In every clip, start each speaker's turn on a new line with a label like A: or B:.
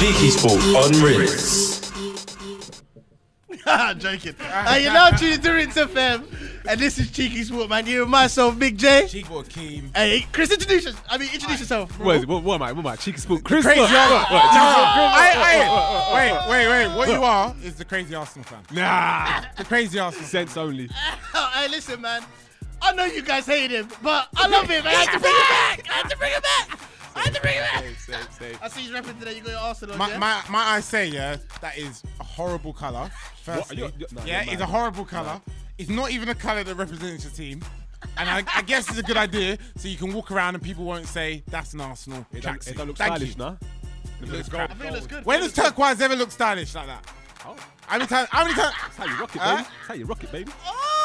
A: Cheeky Sport on Rinse.
B: I'm joking. Uh, you're now tuning to Rinse FM, and this is Cheeky Sport, man. You and myself, Big J.
C: Cheeky Akeem.
B: Hey, Chris, introduce us. I mean, introduce yourself. bro.
D: What, is it? what, what am I? What am I? Cheeky Sport, Chris.
C: Crazy
D: what?
C: Arsenal.
D: What, what, Cheeky
C: No,
D: spook? Chris?
C: I-
D: What, what,
C: I-
D: what, what,
C: Wait, wait, wait. What you are is the crazy Arsenal fan.
D: Nah.
C: The crazy Arsenal fan.
D: Sense only.
B: Hey, listen, man. I know you guys hate him, but I love him. I had to bring him back. I had to bring him back. I see he's rapping today. You got your Arsenal,
C: My,
B: yeah?
C: my, my I say, yeah, that is a horrible colour. Firstly,
D: You're- you're- no,
C: yeah, it's a horrible colour. It's not even a colour that represents your team. And I, I guess it's a good idea, so you can walk around and people won't say that's an Arsenal
D: It don't,
C: tracksuit.
D: it don't look
C: Thank
D: stylish,
C: you.
D: nah. It looks
C: crap.
B: I think it looks good.
C: When does turquoise ever look stylish like that?
D: Oh,
C: How many times? How many times?
D: that's how you rock it,
C: Huh?
D: baby. That's how you rock it, baby.
B: Oh, damn.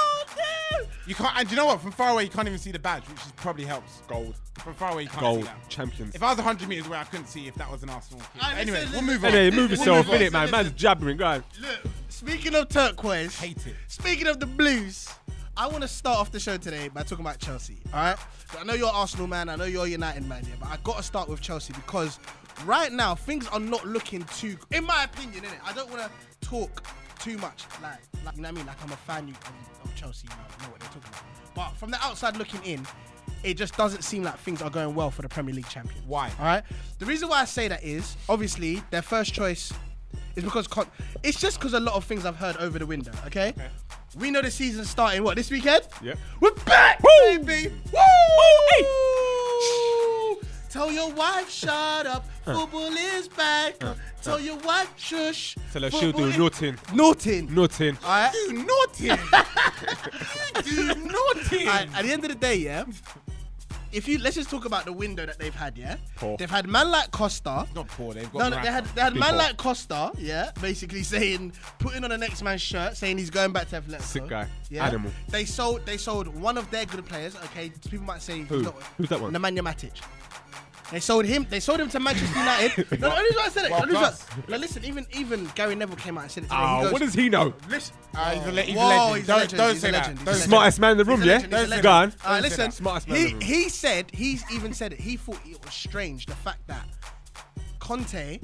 C: You can't. And you know what? From far away, you can't even see the badge, which is probably helps.
D: Gold.
C: From far away, you can't see
D: Gold.
C: that.
D: Champions.
C: If I was 100 meters away, I couldn't see if that was an Arsenal. kit.
B: Alright,
C: anyway,
B: listen,
C: we'll move on.
D: Hey, move
C: We'll
D: yourself,
C: move on.
D: innit, man? Man's jabbering, guys.
B: Look, speaking of turquoise,
C: Hate it.
B: Speaking of the Blues, I want to start off the show today by talking about Chelsea. All right, so I know you're Arsenal man, I know you're United man, yeah, but I got to start with Chelsea because right now things are not looking too, in my opinion, innit? I don't want to talk too much, like, like you know what I mean, like I'm a fan of, of um, Chelsea, you know, what they're talking about. But from the outside looking in, it just doesn't seem like things are going well for the Premier League champion.
C: Why?
B: All right. The reason why I say that is obviously their first choice is because con- it's just because a lot of things I've heard over the window. Okay. We know the season's starting. What this weekend?
D: Yeah.
B: We're back,
D: Woo!
B: baby. Woo! Tell your wife shut up. Football is back. Tell your wife shush.
D: Tell her she'll do nothing.
B: Nothing.
D: Nothing.
B: Right.
C: Do naughty. Do
B: right, at the end of the day, yeah. If you let's just talk about the window that they've had, yeah.
D: Poor.
B: They've had man like Costa.
C: Not poor. They've got.
B: No, no, they had they had
D: Big
B: man like Costa, yeah, basically saying putting on the next man's shirt, saying he's going back to Atletico.
D: Sick guy.
B: Yeah.
D: Animal.
B: They sold they sold one of their good players. Okay, people might say
D: Who? Who's that one?
B: Nemanja Matic. They sold him. They sold him to Manchester United. no, no, only reason I said it.
C: Well,
B: only reason-
C: plus.
B: no, listen, even even Gary Neville came out and said it. Today. He
D: Oh,
B: goes,
D: what does he know?
B: Listen,
C: Uh, he's a, le- he's
B: Whoa,
C: a legend.
B: he's
C: don't
B: legend,
C: don't
B: he's
C: say
B: a
C: that.
B: legend, he's
C: Don't
B: a
C: say
B: legend.
D: Smartest man in the room,
B: He's a
D: yeah?
B: legend, he's a legend.
D: Go on.
B: All right,
C: Don't
B: listen.
D: Smartest man
B: he,
D: in the room.
B: he said he's even said it. He thought it was strange the fact that Conte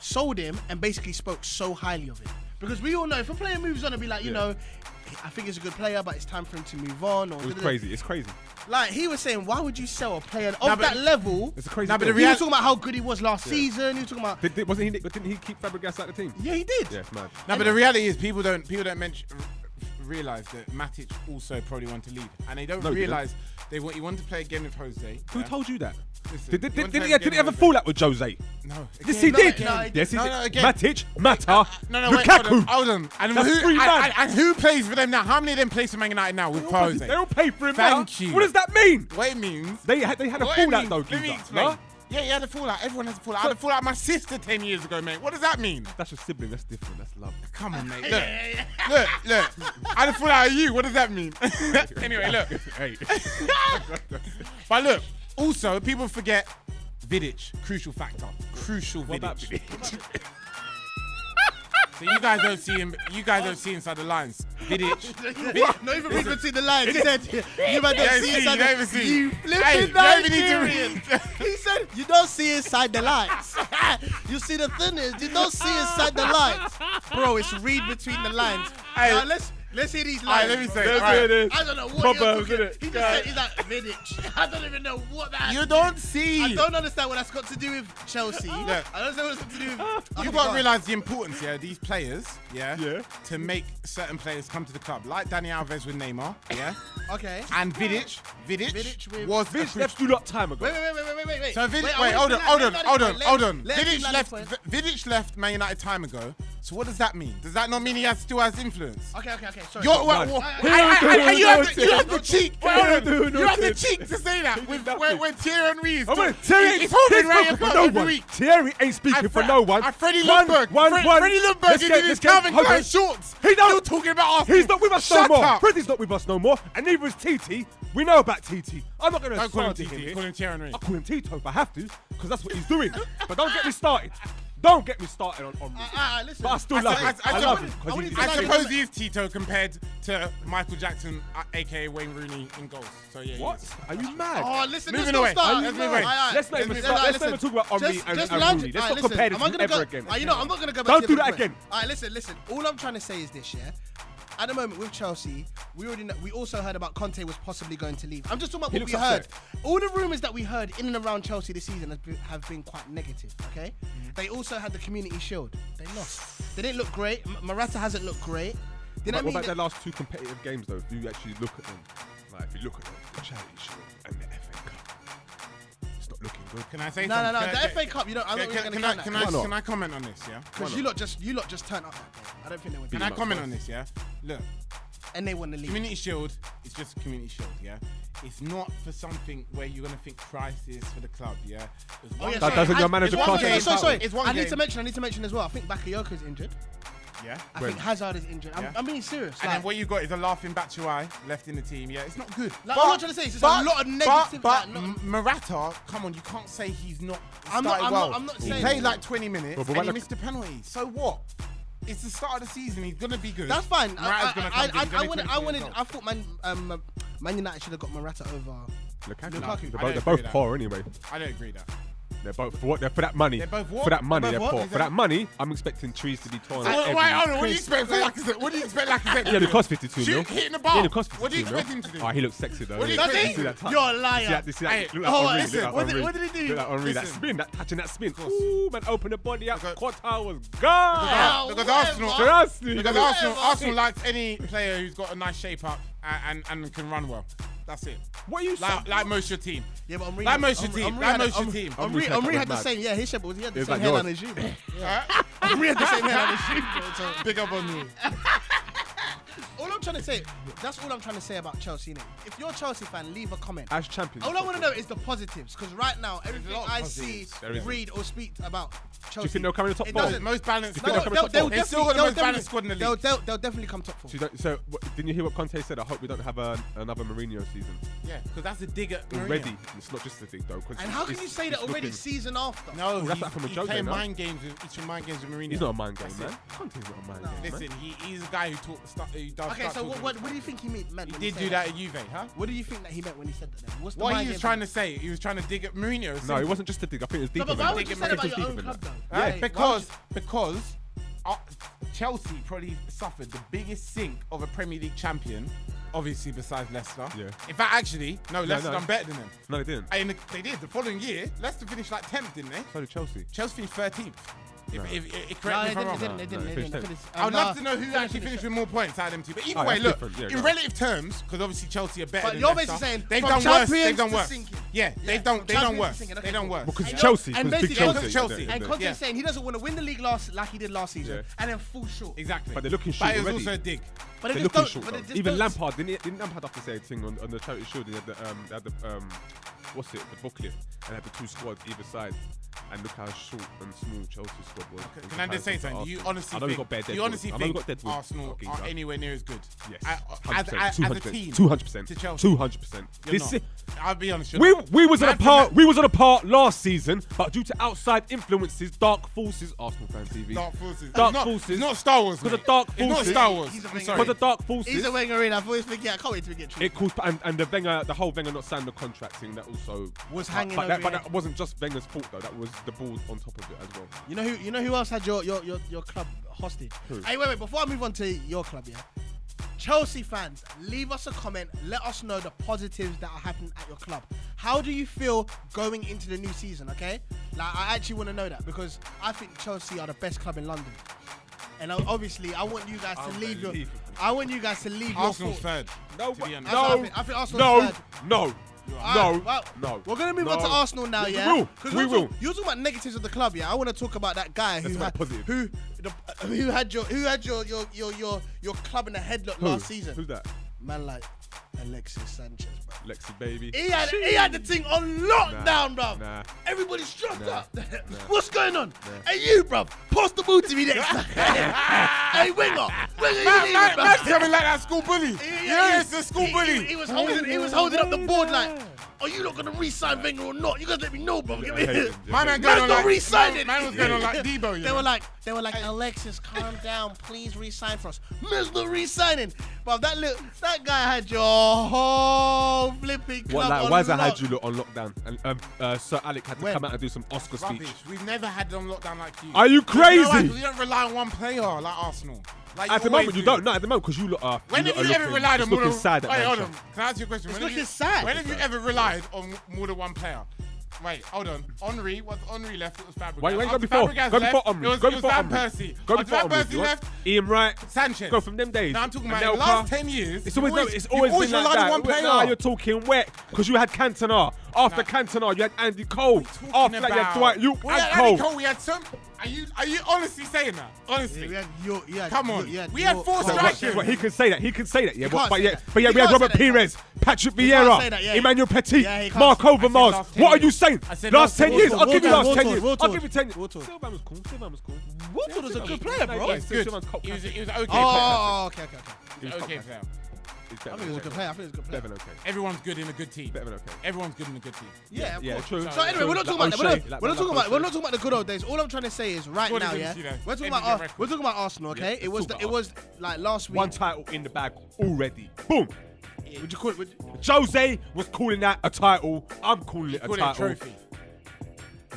B: sold him and basically spoke so highly of it. Because we all know if a player moves on and be like, you
D: Yeah.
B: know, I think he's a good player, but it's time for him to move on. Or
D: It was crazy. It's crazy.
B: Like he was saying, why would you sell a player of
C: Nah,
B: that level?
D: It's a crazy.
C: Nah, but
D: thing.
C: the
B: He
C: real-
B: was talking about how good he was last season. He was talking about,
D: Did, did, wasn't he? But didn't he keep Fabregas out of the team?
B: yeah, he did.
D: Yeah, it's mad.
C: No, but the reality is people don't people don't mention realize that Matic also probably wanted to leave, and they don't
D: No,
C: realize they want he wanted to play again with Jose.
D: Who
C: yeah?
D: told you that?
C: Listen,
D: Did, did,
C: he
D: did,
C: wanted
D: did,
C: to
D: he, did he ever
C: with
D: fall out with Jose?
C: No.
D: Yes,
C: again,
D: he
C: no,
D: did.
C: again.
D: Yes, he
C: No,
D: did.
C: no, again.
D: Matic, Mata,
C: No, no, wait, hold on,
D: Lukaku.
C: hold on. And
D: That's
C: who,
D: three
C: and, and, and who plays for them now? How many of them plays for Man United now with
D: They
C: Jose?
D: They all pay for him
C: Thank
D: now.
C: you.
D: What does that mean?
C: What it means?
D: They had, they had a fallout
C: means-
D: though,
C: Let me
D: Giza.
C: explain. Yeah, he had a fallout. Everyone has a fallout. I had a fallout with my sister 10 years ago, mate. What does that mean?
D: That's your sibling. That's different. That's love.
C: Come on, mate. Look, look, look. I had a fallout with you. What does that mean? anyway, look.
D: Hey.
C: But look, also, people forget Vidic. Crucial factor. Crucial
D: What about
C: Vidic. So you guys don't see him. You guys don't see inside the lines. Vidic.
B: Not even read between the lines. He said, "You might not
C: don't
B: see inside the
C: see.
B: You flipping
C: you don't even need to
B: Nigerian." He said, "You don't see inside the lines." you see, the thing is, you don't see inside the lines, bro. It's read between the lines.
C: Hey.
B: Now, let's let's hear these
C: Alright,
B: lines.
C: let me say.
B: bro.
C: it. Alright.
D: it.
B: I don't know what
D: Proverbs,
B: you're talking. He just said he's like Vidic. I don't even know what that.
C: You don't see.
B: I don't understand what that's got to do with Chelsea.
C: Look.
B: I don't understand what it's got to do with.
C: You've got to realise the importance, yeah, these players, yeah,
D: Yeah.
C: to make certain players come to the club, like Dani Alves with Neymar, yeah,
B: Okay.
C: and Vidic, Vidic,
B: Vidic with-
C: was a
D: Vidic left you lot time ago.
B: Wait, wait, wait, wait, wait, wait, wait.
C: So Vidic,
B: I
C: wait, hold on, hold on, hold on, hold on. Vidic left.
B: this point.
C: V- Vidic left Man United time ago. So what does that mean? Does that not mean he has still has influence?
B: Okay, okay, okay. Sorry.
C: You're,
B: sorry.
C: what,
D: no.
C: what,
B: He
C: I- I- I-
D: do
C: you, have the, you have the cheek.
D: He
C: Hold
D: don't
C: on.
D: do
C: You have the cheek to say that with
D: did
C: when,
D: nothing.
C: when Thierry Henry is
D: Oh,
C: talking-
D: wait, Thierry,
C: he's holding
D: Thierry's
C: right
D: speaking for no one.
C: week.
D: Thierry ain't speaking
C: I
D: for
C: Fre-
D: no one.
C: I Freddie Ljungberg.
D: one-
C: Fre-
D: one-
C: Freddie Ljungberg
D: Let's
C: is
D: get-
C: in his
D: let's
C: Calvin Klein shorts.
D: He don't-
C: Still talking about Arsenal.
D: He's not with us
C: Shut
D: no more.
C: up.
D: Freddie's not with us no more, and neither is TT. We know about TT. I'm not going to
C: Don't call him
D: slander
C: TT,
D: him.
C: call him Thierry Henry.
D: I'll call him Tito if I have to, because that's what he's doing. but don't get me started. Don't get me started on Omri.
B: Uh, ah, uh, ah, listen,
D: but I still
C: I
D: love him.
C: I,
D: I,
C: I,
D: love him.
B: I,
C: I suppose he is Tito compared to Michael Jackson, uh, aka Wayne Rooney, in goals. So yeah.
D: What? Are you mad?
B: Oh, listen,
C: moving away.
D: Let's not even start. Let's not even talk about Omri and,
B: just
D: Rooney. Let's not compare
B: them
D: ever again.
B: You know, I'm not gonna go back.
D: Don't do that again.
B: All right, listen, listen. All I'm trying to say is this, yeah at the moment with Chelsea, we already know, we also heard about Conte was possibly going to leave. I'm just talking about
D: He
B: what we heard.
D: upset.
B: All the rumours that we heard in and around Chelsea this season been, have been quite negative. Okay,
D: mm-hmm.
B: they also had the Community Shield. They lost. They didn't look great. Maratta Morata hasn't looked great. Then
D: What
B: I mean, about
D: their last two competitive games though? If you actually look at them, like if you look at them, the Challenge Shield and the looking good.
C: Can I say
B: No, no,
C: something?
B: no.
C: Can I-
B: The FA Cup, you don't. Don't
C: Can, can, can, I, can, I, can I comment on this, yeah?
B: Because you lot just you lot just turned up. that day. I don't think they would.
C: Can I comment on this, yeah? Look,
B: And they won the league.
C: Community Shield is just a Community Shield, yeah? It's not for something where you're going to think crisis for the club, yeah?
B: Oh yeah,
D: That doesn't your manager
B: it's
D: not
B: Sorry, sorry, I need to mention. I need to mention as well. I think Bakayoko's injured.
C: Yeah.
B: I
D: When?
B: think Hazard is injured. I'm,
C: Yeah.
B: I'm being serious.
C: And then what you got is a laughing Batshuayi left in the team. Yeah, it's not good.
B: Like, I'm not trying to say, it's just a lot of negative-
C: But,
B: like,
C: Morata, come on, you can't say he's not.
B: I'm not- I'm not- I'm not saying- He
C: played like 20 minutes
D: Well, but
C: and he missed a penalty. So what? It's the start of the season. He's gonna be good.
B: That's fine.
C: Morata's
B: I,
C: gonna come
B: I, I,
C: I, I
B: wanted, I wanted, I thought Man, um, Man United should have got Morata over.
D: Lukaku.
B: Lukaku.
D: They're, both, they're both poor anyway.
C: I don't agree that.
D: They're both for what? They're for that money.
C: They're both what?
D: For that money,
C: they're,
D: they're poor. For that money, I'm expecting trees to be torn.
C: Wait, hold on. What do you expect? Like, what do you expect? Like,
D: yeah, it cost 52 mil.
C: Hitting the bar.
D: Yeah, it cost 52
C: What do you expect him to do?
D: Oh, he looks sexy though.
C: What do you expect him to
B: do? You're a liar.
D: See that? See that?
B: Oh, listen. What did he do?
D: That spin, that touching, that spin. Ooh, man, open the body up. Quarter was gone.
C: Because Arsenal, because Arsenal, Arsenal likes any player who's got a nice shape up and and can run well. That's it.
D: What are you
C: like, like most your team.
B: Yeah, but I'm reading.
C: Like most your I'm, team.
B: I'm,
C: like
B: I'm,
C: most your team.
D: I'm,
B: had the same. Yeah, his shepherd. He had the same
D: like on
B: as you. Omri had the same headline as you.
C: Big up on me.
B: All I'm trying to say, that's all I'm trying to say about Chelsea. Innit? If you're a Chelsea fan, leave a comment.
D: As champions.
B: All I want to know is the positives, because right now everything I see, read or speak about Chelsea.
D: Do you think they'll come in the top four?
C: Most balanced.
B: No,
D: they'll,
B: they'll, they'll,
C: they'll still got the most balanced squad in the league.
B: They'll, they'll, they'll definitely come top four.
D: So, so what, didn't you hear what Conte said? I hope we don't have a, another Mourinho season.
C: Yeah, because that's a dig at Mourinho.
D: already. It's not just a dig though.
B: And how can you say that already?
D: Looking...
B: Season after.
C: No,
D: that's from a joke.
C: Playing mind games. He's playing mind games with Mourinho.
D: He's not a mind game man. Conte's not a mind game.
C: Listen, he's a guy who talks stuff.
B: Okay,
C: start
B: so what, what, what do you think he meant? meant
C: He did
B: said
C: do that at Juve, huh?
B: What do you think that he meant when he said that? Then? What's the
C: What he was trying to say, he was trying to dig at Mourinho.
D: No, it wasn't just to dig. I think it was
B: No,
D: deeper
B: but why would you say that about your own club though?
C: Yeah, because because uh, Chelsea probably suffered the biggest sink of a Premier League champion, obviously besides Leicester.
D: Yeah.
C: In fact, actually, no, Leicester
D: no.
C: done better than them.
D: No, they didn't.
C: They did the following year. Leicester finished like tenth, didn't they?
D: So did Chelsea.
C: Chelsea finished thirteenth. If, if, if, if, correct
D: no,
C: me if
B: I'd
C: love to know who actually finished with more points out of them two. But either
D: oh,
C: way, look, in relative terms, because obviously Chelsea are better.
B: But
C: than
B: you're basically saying
C: they've done worse. They've done worse. Yeah, they
B: don't.
C: They done worse.
B: They
C: done worse.
D: Because Chelsea,
B: and basically
D: Chelsea,
B: and Conte's saying he doesn't want to win the league last like he did last season, and then fall short.
C: Exactly.
D: But they're looking short
C: already. But
D: it's
C: also a dig.
B: But
D: they're looking short. Even Lampard didn't. Didn't Lampard have to say a thing on the charity shield? Um, they had the um, what's it, the booklet, and had the two squads either side and look how short and small Chelsea squad was. Okay,
C: can I just say something? You honestly,
D: I know
C: think,
D: got
C: bad you honestly think
D: I know got
C: Arsenal
D: games,
C: are anywhere near as good?
D: Yes,
C: I, as, as, as, a team,
D: two hundred percent
C: to Chelsea,
D: two
C: hundred percent.
D: This,
C: not. I'll be honest.
D: we we was at a part we was at a part last season, but due to outside influences, dark forces, Arsenal fan TV,
C: dark forces,
D: dark forces,
C: not Star Wars
D: because the dark forces,
C: it's not Star Wars.
D: Because the dark forces,
B: he's a Wenger in. I've always been yeah, I can't wait to get.
D: It caused and, and the Wenger, the whole Wenger not signing the contract thing that also
B: was hanging.
D: But that wasn't just Wenger's fault though. That was was the balls on top of it as well.
B: You know who? You know who else had your your your, your club hostage?
D: Who?
B: Hey, wait, wait. Before I move on to your club, yeah. Chelsea fans, leave us a comment. Let us know the positives that are happening at your club. How do you feel going into the new season? Okay, like I actually want to know that because I think Chelsea are the best club in London, and obviously I want you guys to leave your. I want you guys to leave
C: Arsenal's
B: your. Arsenal's
C: third.
D: No,
C: no,
B: I think, I think
D: no, no, no,
B: well,
D: no.
B: We're gonna move no. on to Arsenal now, yeah.
D: Will. We will.
B: Talk, you're talking about negatives of the club, yeah. I want to talk about that guy who had, who the, who had your who had your your your your, your club in a headlock
D: who?
B: last season.
D: Who's that?
B: Man, like Alexis Sanchez, bro.
D: Alexis, baby.
B: He had, he had the thing on lockdown, nah.
D: Nah.
B: Everybody's dropped
D: nah,
B: up. Nah, What's going on? Hey, you, bro? Post the ball to me next time. hey, winger. Winger,
C: man,
B: you
C: man, man, coming like that school bully.
B: Yeah,
C: yeah it's a school
B: he,
C: bully.
B: He, he, was holding, he was holding up the board like, are you not going to re-sign Wenger or not? You guys let me know, bro. Yeah, me.
C: my man, man on like,
B: resign
C: man, it. Man was going on like Debo.
B: they were like, they were like. Alexis, calm down, please re-sign for us. Man's not re-signing, bro. That look, that guy had your Oh, flipping
D: What, like, why is
B: that
D: had you look on lockdown? And um, uh, Sir Alec had to
B: when?
D: come out and do some Oscar
C: Rubbish.
D: speech.
C: We've never had them on lockdown like you.
D: Are you crazy?
C: You know, we don't rely on one player like Arsenal. Like
D: at the moment,
C: do.
D: you don't. No, at the moment, because you look. are.
C: When
D: you
C: have you ever relied on more than?
D: one
C: player? Can I ask you a question?
B: It's
C: when
B: looking
C: you,
B: sad.
C: When have you ever relied on more than one player? Wait, hold on. Henry, what's Henry left? It was Fabregas.
D: Wait, wait, go before.
C: Fabregas
D: go
C: left,
D: before Henry.
C: It was,
D: go before
C: Van
D: Henry.
C: Persie.
D: Go
C: After
D: before
C: Van
D: Henry.
C: Persie left.
D: Ian Wright.
C: Sanchez.
D: Go from them days.
C: Now I'm talking about the last 10 years.
D: It's always, always, it's
C: always,
D: always been like that.
C: One player.
D: You're talking wet because you had Cantona. After
C: nah.
D: Cantona, you had Andy Cole. After about? that, you had Dwight
C: Yorke
D: and Cole.
C: Andy Cole. We had some are you are you honestly saying that? Honestly,
B: yeah, we had, yeah,
C: come on.
B: Yeah,
C: we had four strikers.
D: Right, he can say that. He can say that. Yeah, but, but, yeah,
B: that.
D: but yeah,
B: he
D: we had Robert Pires, Patrick Vieira,
B: yeah,
D: Emmanuel Petit,
B: yeah,
C: Marc
D: Overmars. What are you saying?
C: Said
D: last ten years. I'll give you last ten years. I'll give you ten years. Silva was cool. Silva was cool.
B: Woodward was a good player, bro.
C: He was okay.
B: Oh, okay, okay, okay.
C: Okay.
B: Think it's a good player. I think it's a good player.
D: Bevan okay.
C: Everyone's good in a good team.
D: Bevan okay.
C: Everyone's good in a good team.
B: Yeah,
D: yeah,
B: yeah
D: true.
B: So, so anyway, we're not talking about
D: that.
B: We're not, talking about we're not talking about the good old days. All I'm trying to say is right now, yeah, we're talking about we're talking about Arsenal. Okay, it was it was like last week.
D: One title in the bag already. Boom.
B: Would you call it?
D: Jose was calling that a title. I'm calling it a
C: title. It a trophy.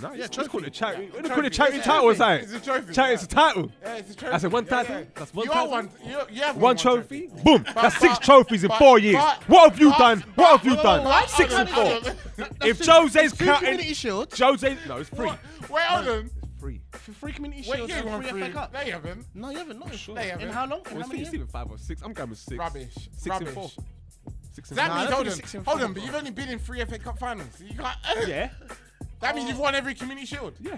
D: No,
B: yeah, just
D: Call it a charity.
C: Yeah.
D: Call it charity
C: yeah,
D: title or something.
C: It's a trophy.
D: Charity, is a title.
C: Yeah, it's a trophy.
D: That's said one title.
C: Yeah, yeah.
D: That's one
C: you
D: title.
C: One, you, you have
D: one,
C: one
D: trophy.
C: trophy.
D: Boom.
C: But,
D: that's
C: but,
D: six trophies
C: but, in
D: four years. what have you done? what have you done? six and four. if Jose's counting,
B: shield.
D: Jose, no, it's free.
C: Wait, hold on.
D: Free.
B: For free community shield,
C: you won
B: free FA Cup.
C: No, you haven't.
B: No, you haven't. Not
D: sure.
C: Haven't.
B: In how long? How many years?
D: five or six. I'm going with six.
C: Rubbish.
D: Six and four. Six and
C: that
B: nah,
C: means, hold on, hold on, but you've only been in three FA Cup finals. You got
D: yeah.
C: That means you've oh. won every community shield.
D: Yeah.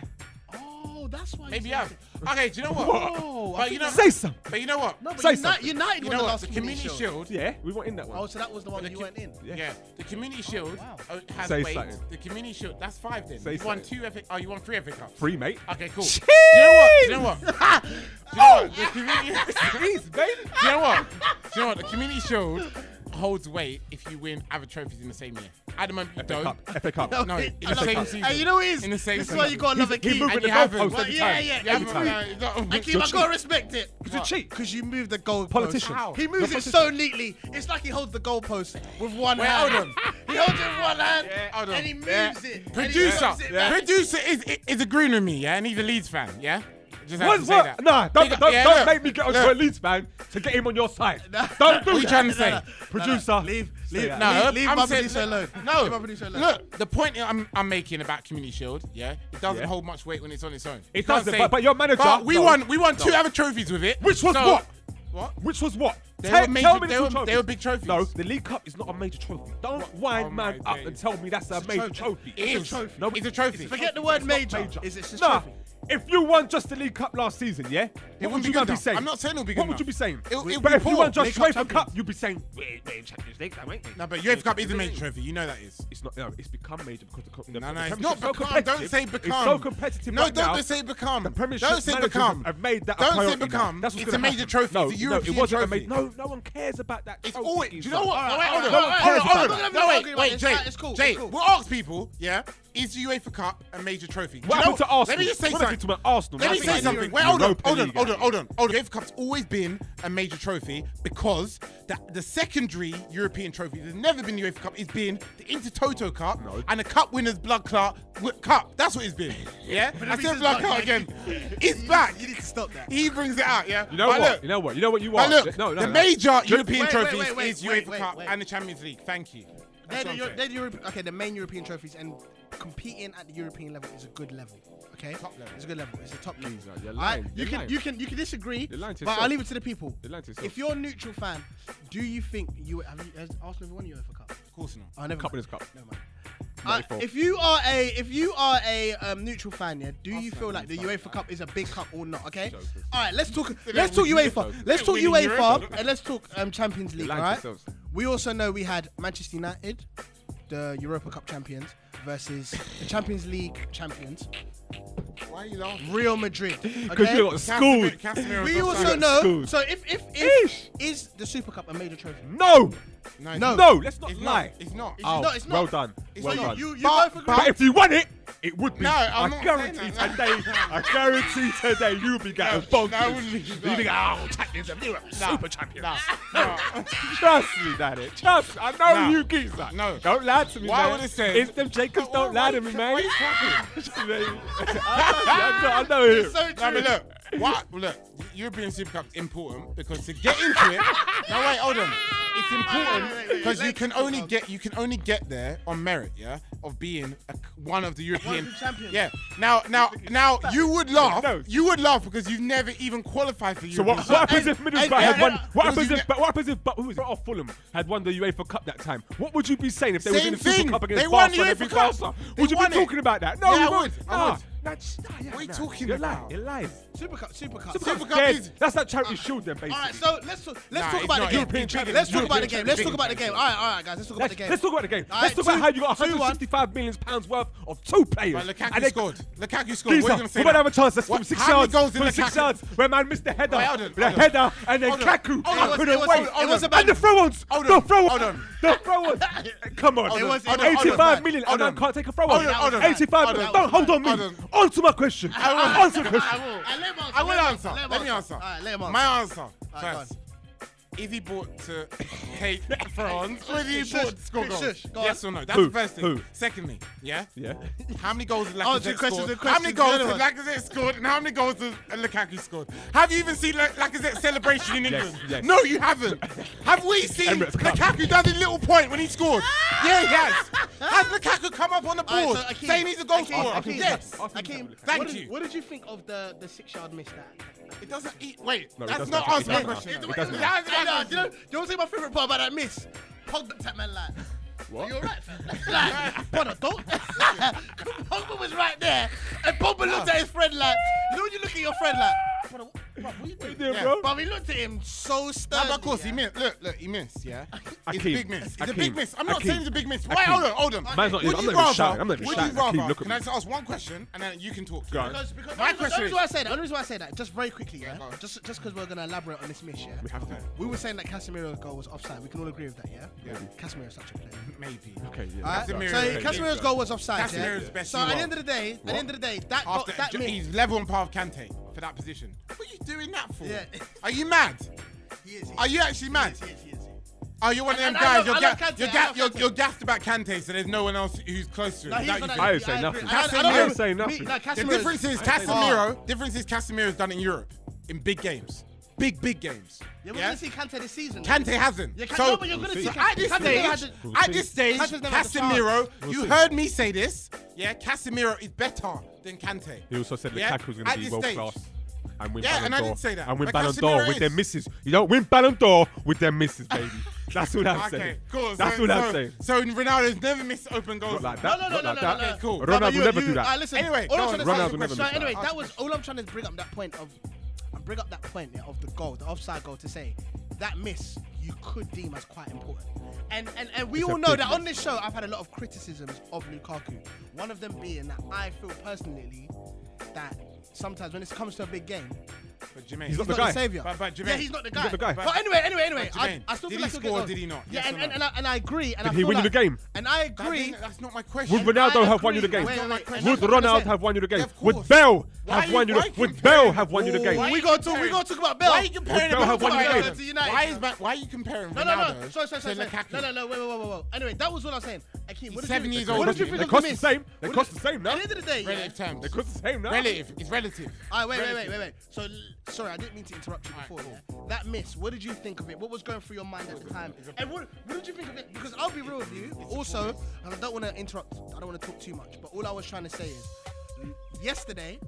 B: Oh, that's why.
C: Maybe I'm. Okay, do you know what?
B: Whoa,
C: but you know,
D: say something.
C: But you know what?
B: No, but
D: Say Uni-
B: United
C: you
B: won
C: know
B: the
C: what?
B: last
C: The
B: community shield.
D: Yeah, we weren't in that one.
B: Oh, so that was the one
C: the
B: you
C: com-
B: went in.
D: Yeah.
C: Yeah, the community oh, shield
B: wow.
C: Uh, has
D: Say
C: weight.
D: something.
C: The community shield. That's five then.
D: Say
C: you won two epic. Oh, you won three epic Cups.
D: Three, mate.
C: Okay, cool. Do you know what? Do you know what? Do you know what? The oh, community.
D: Jeez, baby.
C: Do you know what? Do you know what? The community shield holds weight if you win other trophies in the same year. At the moment, you
D: FA
C: don't.
D: Cup. FA Cup.
C: No, in the same season.
B: Hey, you know what it is?
C: In the same
B: This is why you got another key.
D: He
C: moved
D: the
C: you haven't.
D: goalpost every
B: yeah,
D: time.
B: yeah,
C: every
D: time.
B: I keep, I gotta respect it.
D: Because you cheat.
B: Because you moved the goalpost.
D: Politician.
C: How?
B: He moves
D: You're
B: it so neatly. It's like he holds the goalpost with one
C: Wait,
B: hand.
C: hold on.
B: He holds it with one hand Yeah,
C: hold on.
B: and he moves
C: Yeah.
B: it.
C: Producer,
B: rubs
C: producer is, is agreeing with me, yeah, and he's a Leeds fan, yeah. Just
D: what,
C: to
D: what? Nah, don't, don't,
C: yeah,
D: don't make me get onto a Leeds man, to get him on your side.
B: No,
D: don't do
C: what
D: that.
C: What are you trying to say?
D: No,
B: no,
D: Producer.
B: leave,
D: leave,
C: no,
B: leave, leave my producer alone.
C: No,
B: my producer alone.
C: look, the point I'm, I'm making about Community Shield, yeah, it doesn't
D: yeah.
C: hold much weight when it's on its own.
D: It,
C: it
D: doesn't, but, but, your manager.
C: But we won, we won two other trophies with it.
D: Which was
C: so,
D: what?
C: What?
D: Which was what?
C: They
D: tell,
C: were major, they, were, they were big trophies.
D: No, the League Cup is not a major trophy. Don't wind
C: oh
D: man up and tell me that's a,
B: a
D: major
B: trophy.
D: trophy.
C: It is.
B: It's a trophy.
D: No,
C: it's a trophy.
B: Forget the word
D: major.
B: major. Is it a
D: nah,
B: trophy?
D: If you won just the League Cup last season, yeah? What would you be
C: be
D: saying?
C: I'm not saying it'll be good
D: What would you be saying?
C: It, it,
D: but if
C: poor.
D: you won just
B: League
D: UEFA Cup, you'd be saying, we're, in Champions League now, ain't we?
C: No, but UEFA Cup is a major trophy. You know that is.
D: It's not, no, it's become major because the No,
C: no,
D: the
C: it's not
D: so.
C: Don't say become.
D: It's so competitive
C: No,
D: right
C: don't
D: now.
C: say become.
D: The Premiership
C: don't say become.
D: I've made that
C: Don't say become.
D: That's what's
C: it's a major trophy.
D: No,
C: it's a European no,
D: it wasn't
C: trophy.
D: A ma- no, no one cares about that
C: it's
D: trophy.
C: Always, do you know what? No, wait, hold on. No, wait, wait,
B: wait,
C: Jay.
B: It's cool.
C: Jay, we'll ask people, yeah? is the UEFA Cup a major trophy?
D: What
C: you know,
D: to Arsenal?
C: Let me just say
D: what
C: something.
D: To Arsenal,
C: let me say something. Wait, hold on, hold on, hold on, hold on, oh, hold on. UEFA Cup's always been a major trophy because the, the secondary European trophy that's never been the UEFA Cup. It's been the Intertoto Cup
D: no.
C: and the Cup Winners Blood Clot Cup. That's what it's been. Yeah? but I said Blood Clot again. It's back.
B: You need to stop that.
C: He brings it out, yeah?
D: You know
C: but
D: what?
C: Look,
D: you know what? You know what you are?
C: Look,
D: no, no,
C: the
D: no.
C: major European
B: wait,
C: trophies
B: wait, wait,
C: is UEFA Cup and the Champions League. Thank you.
B: They're the, they're the Euro- okay, the main European trophies, and competing at the European level is a good level. Okay,
C: top level.
B: It's a good level. It's a top level.
D: You're lying. Right?
B: You
D: you
B: can
D: lying.
B: you can you can disagree, but I'll leave it to the people.
D: You're lying to.
B: If you're a neutral fan, do you think you have you, has Arsenal ever won UEFA Cup?
C: Of course not.
B: Oh, never.
D: Cup is cup.
B: Never mind. Uh, if you are a if you are a um, neutral fan, yeah, do you feel like the UEFA Cup is a big cup or not? Okay. All right, let's talk. Let's talk UEFA. Let's talk UEFA, and let's talk um, Champions League. All right. We also know we had Manchester United, the Europa Cup champions, versus the Champions League champions,
C: Why are you laughing?
B: Real Madrid.
D: Because
B: Okay?
D: you got schooled.
C: Casemiro, Casemiro's
B: We also know.
D: schooled.
B: So if if if is the Super Cup a major trophy?
D: No!
C: No,
B: no,
D: no let's not
C: it's
D: lie.
C: Not. It's not.
B: It's
D: oh,
B: not. It's not.
D: Well done.
C: It's
D: well
C: not.
D: done.
B: You, you
C: but,
B: both agree.
D: But if you won it, it would be.
C: No, I'm
D: I
C: not
D: guarantee
C: that, no.
D: today. I guarantee today you'll be getting
C: no,
D: bonkers.
C: No.
D: You'll be getting oh, champions of Europe, no, super champions.
C: No, no.
D: Trust me, Daddy. Trust. Me. I know
C: no.
D: you geeks. that.
C: no,
D: don't lie to me.
C: Why
D: man.
C: would I say?
D: It's them Jacobs. Don't lie to me, man. I know. I know. It's
B: so true.
C: Look. What? Look, European Super Cup important because to get into it. no, wait, hold on. It's important because you can only get you can only get there on merit, yeah, of being a, one of the European
B: champions.
C: Yeah. Now, now, now, you would laugh.
D: No.
C: You would laugh because you've never even qualified for
D: So what, what happens if Middlesbrough
C: and-
D: had won? What happens if what happens if but who is it? Fulham had won the UEFA Cup that time? What would you be saying if they
C: were
D: in the Super. Cup against
C: They won UEFA Cup.
D: Would you be talking about that? No, you
C: I would. Would.
D: Nah,
C: what are you talking
D: You're
C: about?
D: Lying. You're lying.
B: Supercup,
C: Supercup,
B: Supercup's
C: Supercup
D: dead.
C: easy.
D: That's that charity uh, shield then, basically.
B: All right, so let's let's
C: nah,
B: talk about the game.
C: European champion.
B: Let's talk about the game. Let's talk about the game. All right, all right, guys, let's talk about the game.
D: Let's talk about the game. Let's talk about how you got 165 million pounds worth of two players. Right, they
C: scored. Lukaku scored. What are you gonna say?
D: We're
C: gonna
D: have a chance.
C: That's
D: from six yards.
C: Goals
D: in six yards. Where man missed the header, the header, and then Kaku couldn't wait. And the
C: throw-ons.
D: The
C: throw-ons.
D: The throw-ons. Come on. 85 million.
C: I
D: can't take a
C: throw-on.
D: 85 million. Don't hold on me answer my question.
C: I will.
D: Answer question.
B: I will. I
C: will answer. Let me answer. My answer first. Is he bought to take France? Or is he bought to score goals? Yes or no? That's
D: Who?
C: the first thing.
D: Who?
C: Secondly, yeah?
D: Yeah.
C: How many goals
B: has
C: Lacazette
B: oh, two
C: scored?
B: Questions,
C: how many goals
B: has
C: Lacazette scored and how many goals has Lukaku scored? Have you even seen Lacazette's celebration in England?
D: Yes, yes.
C: No, you haven't. Have we seen Lukaku does his little point when he scored? yeah, he has. Has Lukaku come up on the
B: board right, so Akeem,
C: saying he's a goal
B: Akeem,
C: scorer?
B: Akeem,
C: yes.
B: Akeem, Akeem,
C: thank
B: what
C: you.
B: Did, what did you think of the, the six-yard miss that?
C: It doesn't eat. Wait,
D: no,
C: that's not
B: us. You don't say my favorite part about that miss. Pogba at man like.
D: What?
B: Are you alright, fam? like, brother, don't. Pogba was right there, and Pogba looked at his friend like, you know, when you look at your friend like. Bob, what you doing?
C: yeah,
D: bro?
B: Bob, he looked at him so sternly.
C: Nah, of course, yeah. he missed. Look, look, he missed, yeah? It's a big miss. It's a big miss. I'm not saying it's a big miss. Wait, hold on, hold on.
D: Man's not,
C: would
D: I'm, not
C: rather.
D: I'm not even
C: would
D: shouting.
C: Would you rather,
D: Akeem,
C: can I just ask one question, and then you can talk.
D: Go
C: My question
B: the only reason why I say that, the only reason I say that, just very quickly, yeah?
C: yeah
B: just just because we're going to elaborate on this miss, yeah?
D: We have to.
B: We were saying that Casemiro's goal was offside. We can all agree with that, yeah?
C: Yeah.
B: Casemiro's such a player.
C: Maybe.
D: Okay, yeah.
B: So Casemiro's goal was offside,
C: Casemiro's
B: yeah? So at the end of the day, at the end of the day, that miss...
C: He's level on par of Kante for that position. What are you doing that for?
B: Yeah.
C: Are you mad?
B: He is. He
C: Are you actually mad?
B: He is, he is, is,
C: Oh, you're one of them guys. You're, ga- you're, ga- you're, you're, gaffed about Kante, so there's no one else who's close to him.
B: No, he's
C: that
D: I would
B: say
D: nothing.
C: Casemiro, I
B: say
D: nothing.
C: The difference is Casemiro. Difference is Casemiro's done in Europe in big games big, big games.
B: Yeah, we're yeah? going to see Kante this season.
C: Kante right? hasn't.
B: Yeah, Kante,
C: so,
B: no, but you're going to see,
C: see
B: Kante.
C: At this stage,
D: we'll
C: at this stage Casemiro,
D: we'll
C: you
D: see.
C: heard me say this. Yeah, Casemiro is better than Kante.
D: He also said Lukaku yeah? was going to be world class and win
C: yeah,
D: Ballon d'Or.
C: and I didn't say that.
D: And win
C: like,
D: Ballon d'Or with their misses. You don't win Ballon d'Or with their misses, baby. That's what I'm
C: okay,
D: saying.
C: Cool.
D: That's
C: so,
D: what I'm saying.
C: So Ronaldo's never missed open goals.
D: Not like that.
B: No, no, no,
D: like
B: no,
D: no,
B: no,
C: Okay, cool.
D: Ronaldo no, never
B: you,
D: do that.
B: Uh, listen,
C: anyway,
B: all I'm trying to
D: never that.
B: Anyway, that was all I'm trying to bring up that point of, bring up that point yeah, of the goal, the offside goal, to say that miss you could deem as quite important. And and, and we
D: it's
B: all know that on this show I've had a lot of criticisms of Lukaku. One of them being that I feel personally that sometimes when it comes to a big game,
C: but Jermaine,
D: he's not the guy.
B: savior.
C: But, but Jermaine,
B: yeah, he's not the guy.
D: Not the guy.
B: But, but, anyway, anyway,
C: anyway,
B: I, I, still
C: did
B: feel
C: he
B: like
C: score? Or did he not?
B: Yeah,
C: yes
B: and, and, and, I, and I agree. And
D: did
B: I
D: he win
B: like, you
D: the game?
B: And I agree.
C: That that's not my question.
D: Would Ronaldo have won you the game?
B: Wait, wait, wait,
C: Would
D: Ronaldo have won you the game? Would
C: Bale
D: have won you? Would Bale have won you the game?
B: We gotta talk. We gotta talk about Bale.
C: Why are you comparing
D: Bale
C: to
B: United?
C: Why is Why are you comparing?
B: Ronaldo? No,
C: no,
B: no. Sorry, sorry, sorry. No, no, no. Wait, wait, wait, wait. Anyway, that was what I was saying. Akeem, what
C: seven years old.
B: What did you think
D: they cost
B: the
D: same. They cost the same now.
B: At the end of the day,
C: relative terms.
D: They cost the same now.
C: Relative. It's relative.
B: All right, wait, wait, wait, wait, wait. So sorry, I didn't mean to interrupt you before. Right. That miss, what did you think of it? What was going through your mind at the time? And what, what did you think of it? Because I'll be real with you. Also, and I don't want to interrupt. I don't want to talk too much. But all I was trying to say is, yesterday,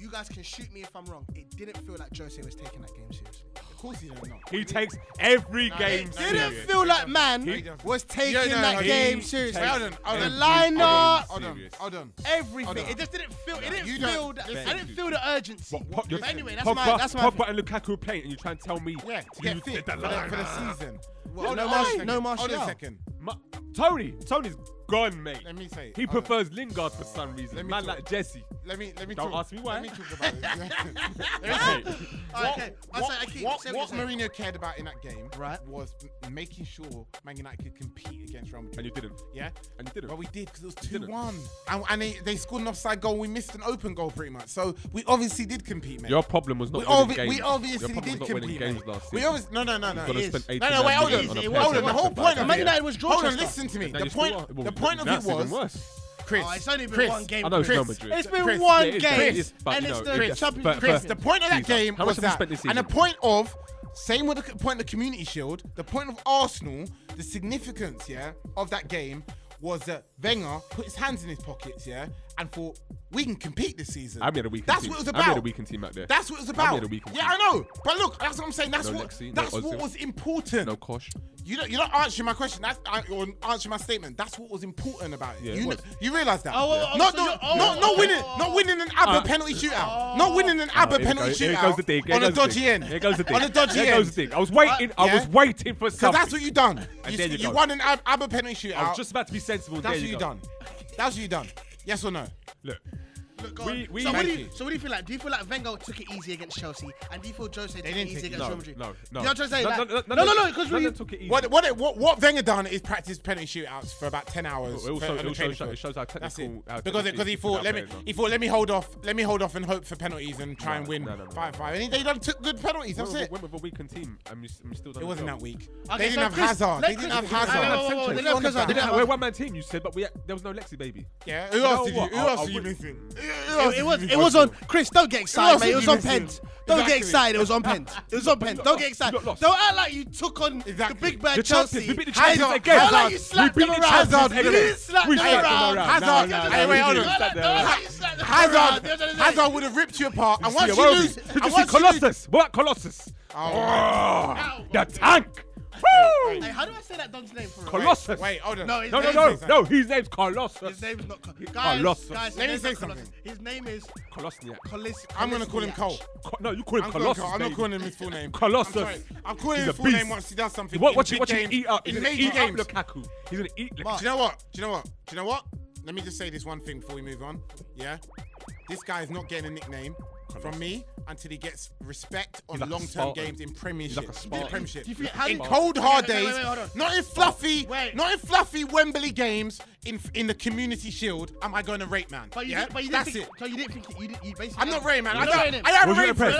B: you guys can shoot me if I'm wrong. It didn't feel like Jose was taking that game seriously.
C: Course he don't.
D: He takes every no,
B: game
C: no,
D: serious.
B: Didn't feel like man
C: he,
B: was taking
C: yeah, no,
B: that game seriously.
C: Hold on, hold on.
B: The lineup,
C: hold on, hold on.
B: Everything. It just didn't feel. It didn't feel. I didn't feel the urgency.
D: But,
B: but anyway, that's
D: Pogba,
B: my. That's my.
D: Pogba and Lukaku were playing, and you trying to tell me
C: yeah, to get fit for the, for the season. Well,
B: no,
C: no no,
B: No Martial.
C: Hold on a second.
D: Ma- Tony, Tony's gone, mate.
C: Let me say.
D: He
C: uh,
D: prefers Lingard for some reason. Man
C: talk.
D: like Jesse.
C: Let me let me
D: Don't
C: talk.
D: ask me why.
C: Let me talk about it. What, what, Mourinho cared about in that game
B: right.
C: was making sure Man United could compete against Real Madrid.
D: And you didn't.
C: Yeah?
D: And you didn't.
C: Well, we did because it was 2 1. And, and, they, they scored an offside goal. We missed an open goal pretty much. So we obviously did compete, mate.
D: Your problem was not
C: we
D: winning
C: obvi-
D: games.
C: We obviously did compete.
D: Games last
C: we always, no, no, no, no. No, no, wait, hold on. The whole point of
B: Man United was drawn.
C: Hold on, listen to me. The point. The point of it was,
D: worse.
C: Chris,
B: oh, it's only been
C: Chris,
B: one game.
D: I know
C: Chris,
D: it's, Chris,
B: it's been
C: Chris,
B: one
D: it is,
B: game,
D: it is,
B: and it's the
D: it
B: champion.
D: But,
C: Chris, the point of that game was that, and the point of same with the point of the Community Shield, the point of Arsenal, the significance, yeah, of that game was that Wenger put his hands in his pockets, yeah, and thought we can compete this season.
D: I made a weekend.
C: That's
D: team.
C: what it was about.
D: I made a weekend team out there.
C: That's what it was about.
D: I made a weekend
C: yeah,
D: team.
C: I know. But look, that's what I'm saying. That's
D: no
C: what
D: Lexi,
C: that's no
D: what
C: was important.
D: No Kosh.
C: You don't, you're not answering my question. That's I, or answering my statement. That's what was important about it.
D: Yeah,
C: you
D: it
C: know, you realize that?
B: Oh, yeah. oh,
C: not,
B: so
C: not,
B: oh, oh,
C: not,
B: not
C: winning, not winning an ABBA
D: uh,
C: penalty uh, shootout. Not winning an ABBA penalty
D: shootout. Here goes the thing.
C: On a dodgy
D: thing.
C: end.
D: Here goes the thing.
C: on a dodgy end.
D: Here goes the thing. I was waiting. I was waiting for something.
C: That's what you done. You won an ABBA penalty shootout.
D: I was just about to be sensible.
C: That's what
D: you
C: done. That's what you done. Yes or no?
D: Look,
B: Look,
D: we, we,
B: so, what do you, so what do you feel like? Do you feel like Wenger took it easy against Chelsea, and do you feel Jose took it easy against Real Madrid?
D: No, no, no. No,
B: no,
D: no,
B: because we
D: took it easy.
C: What, what, what, what Wenger done is practice penalty shootouts for about ten hours.
D: It also, it also
C: shows,
D: it shows how technical. How
C: because because he thought let me he thought let me hold off let me hold off and hope for penalties and try and win five five. And they done took good penalties. That's it.
D: Went with a weakened team, and we still.
C: It wasn't that weak. They didn't have Hazard. They didn't have Hazard.
D: We're one man team. You said, but we there was no Lexi baby.
C: Yeah. Who else did you? Who else did you think?
B: It, was it was on Chris. Don't get excited, mate. It was on Pent. Don't get excited. It was on Pent. It was on Pent. Don't get excited. Don't act like you took on the big bad Chelsea.
D: We beat the Chelsea again.
B: Don't like you slapped them around. Hazard
D: again.
B: You didn't slap them around.
C: Hazard. Wait, hold on. Hazard. Hazard would have ripped you apart. And once you lose, and once
D: Colossus. What Colossus?
C: Oh.
D: The tank.
B: Wait, how do I say that dog's name for real?
D: Colossus.
C: Wait, hold on.
B: No,
D: no, no, no, no. His name's Colossus.
B: His name's not Colossus. Guys,
D: Colossus.
B: guys,
C: let me say something.
B: His name is
D: Colossus.
B: Colis.
C: I'm gonna call him Cole.
D: no, you call him Colossus.
C: I'm not calling him his full name.
D: Colossus.
C: I'm, calling him his full name once he does something.
D: What? What?
C: What?
D: Eat up. He's gonna eat up Lukaku. He's gonna eat.
C: Do you know what? Do you know what? Do you know what? Let me just say this one thing before we move on. Yeah, this guy is not getting a nickname from me until he gets respect on
D: like
C: long-term games in Premiership.
D: Like
C: in Premiership. in cold hard days,
B: wait, wait, wait,
C: not in fluffy, not in fluffy Wembley games. In in the Community Shield, am I going to rate man?
B: But you,
C: yeah?
B: did, but you
C: That's
B: think,
C: it.
B: So you didn't think you, you basically.
C: I'm not rating man. I, don't, I
B: have a rating
D: for
B: him.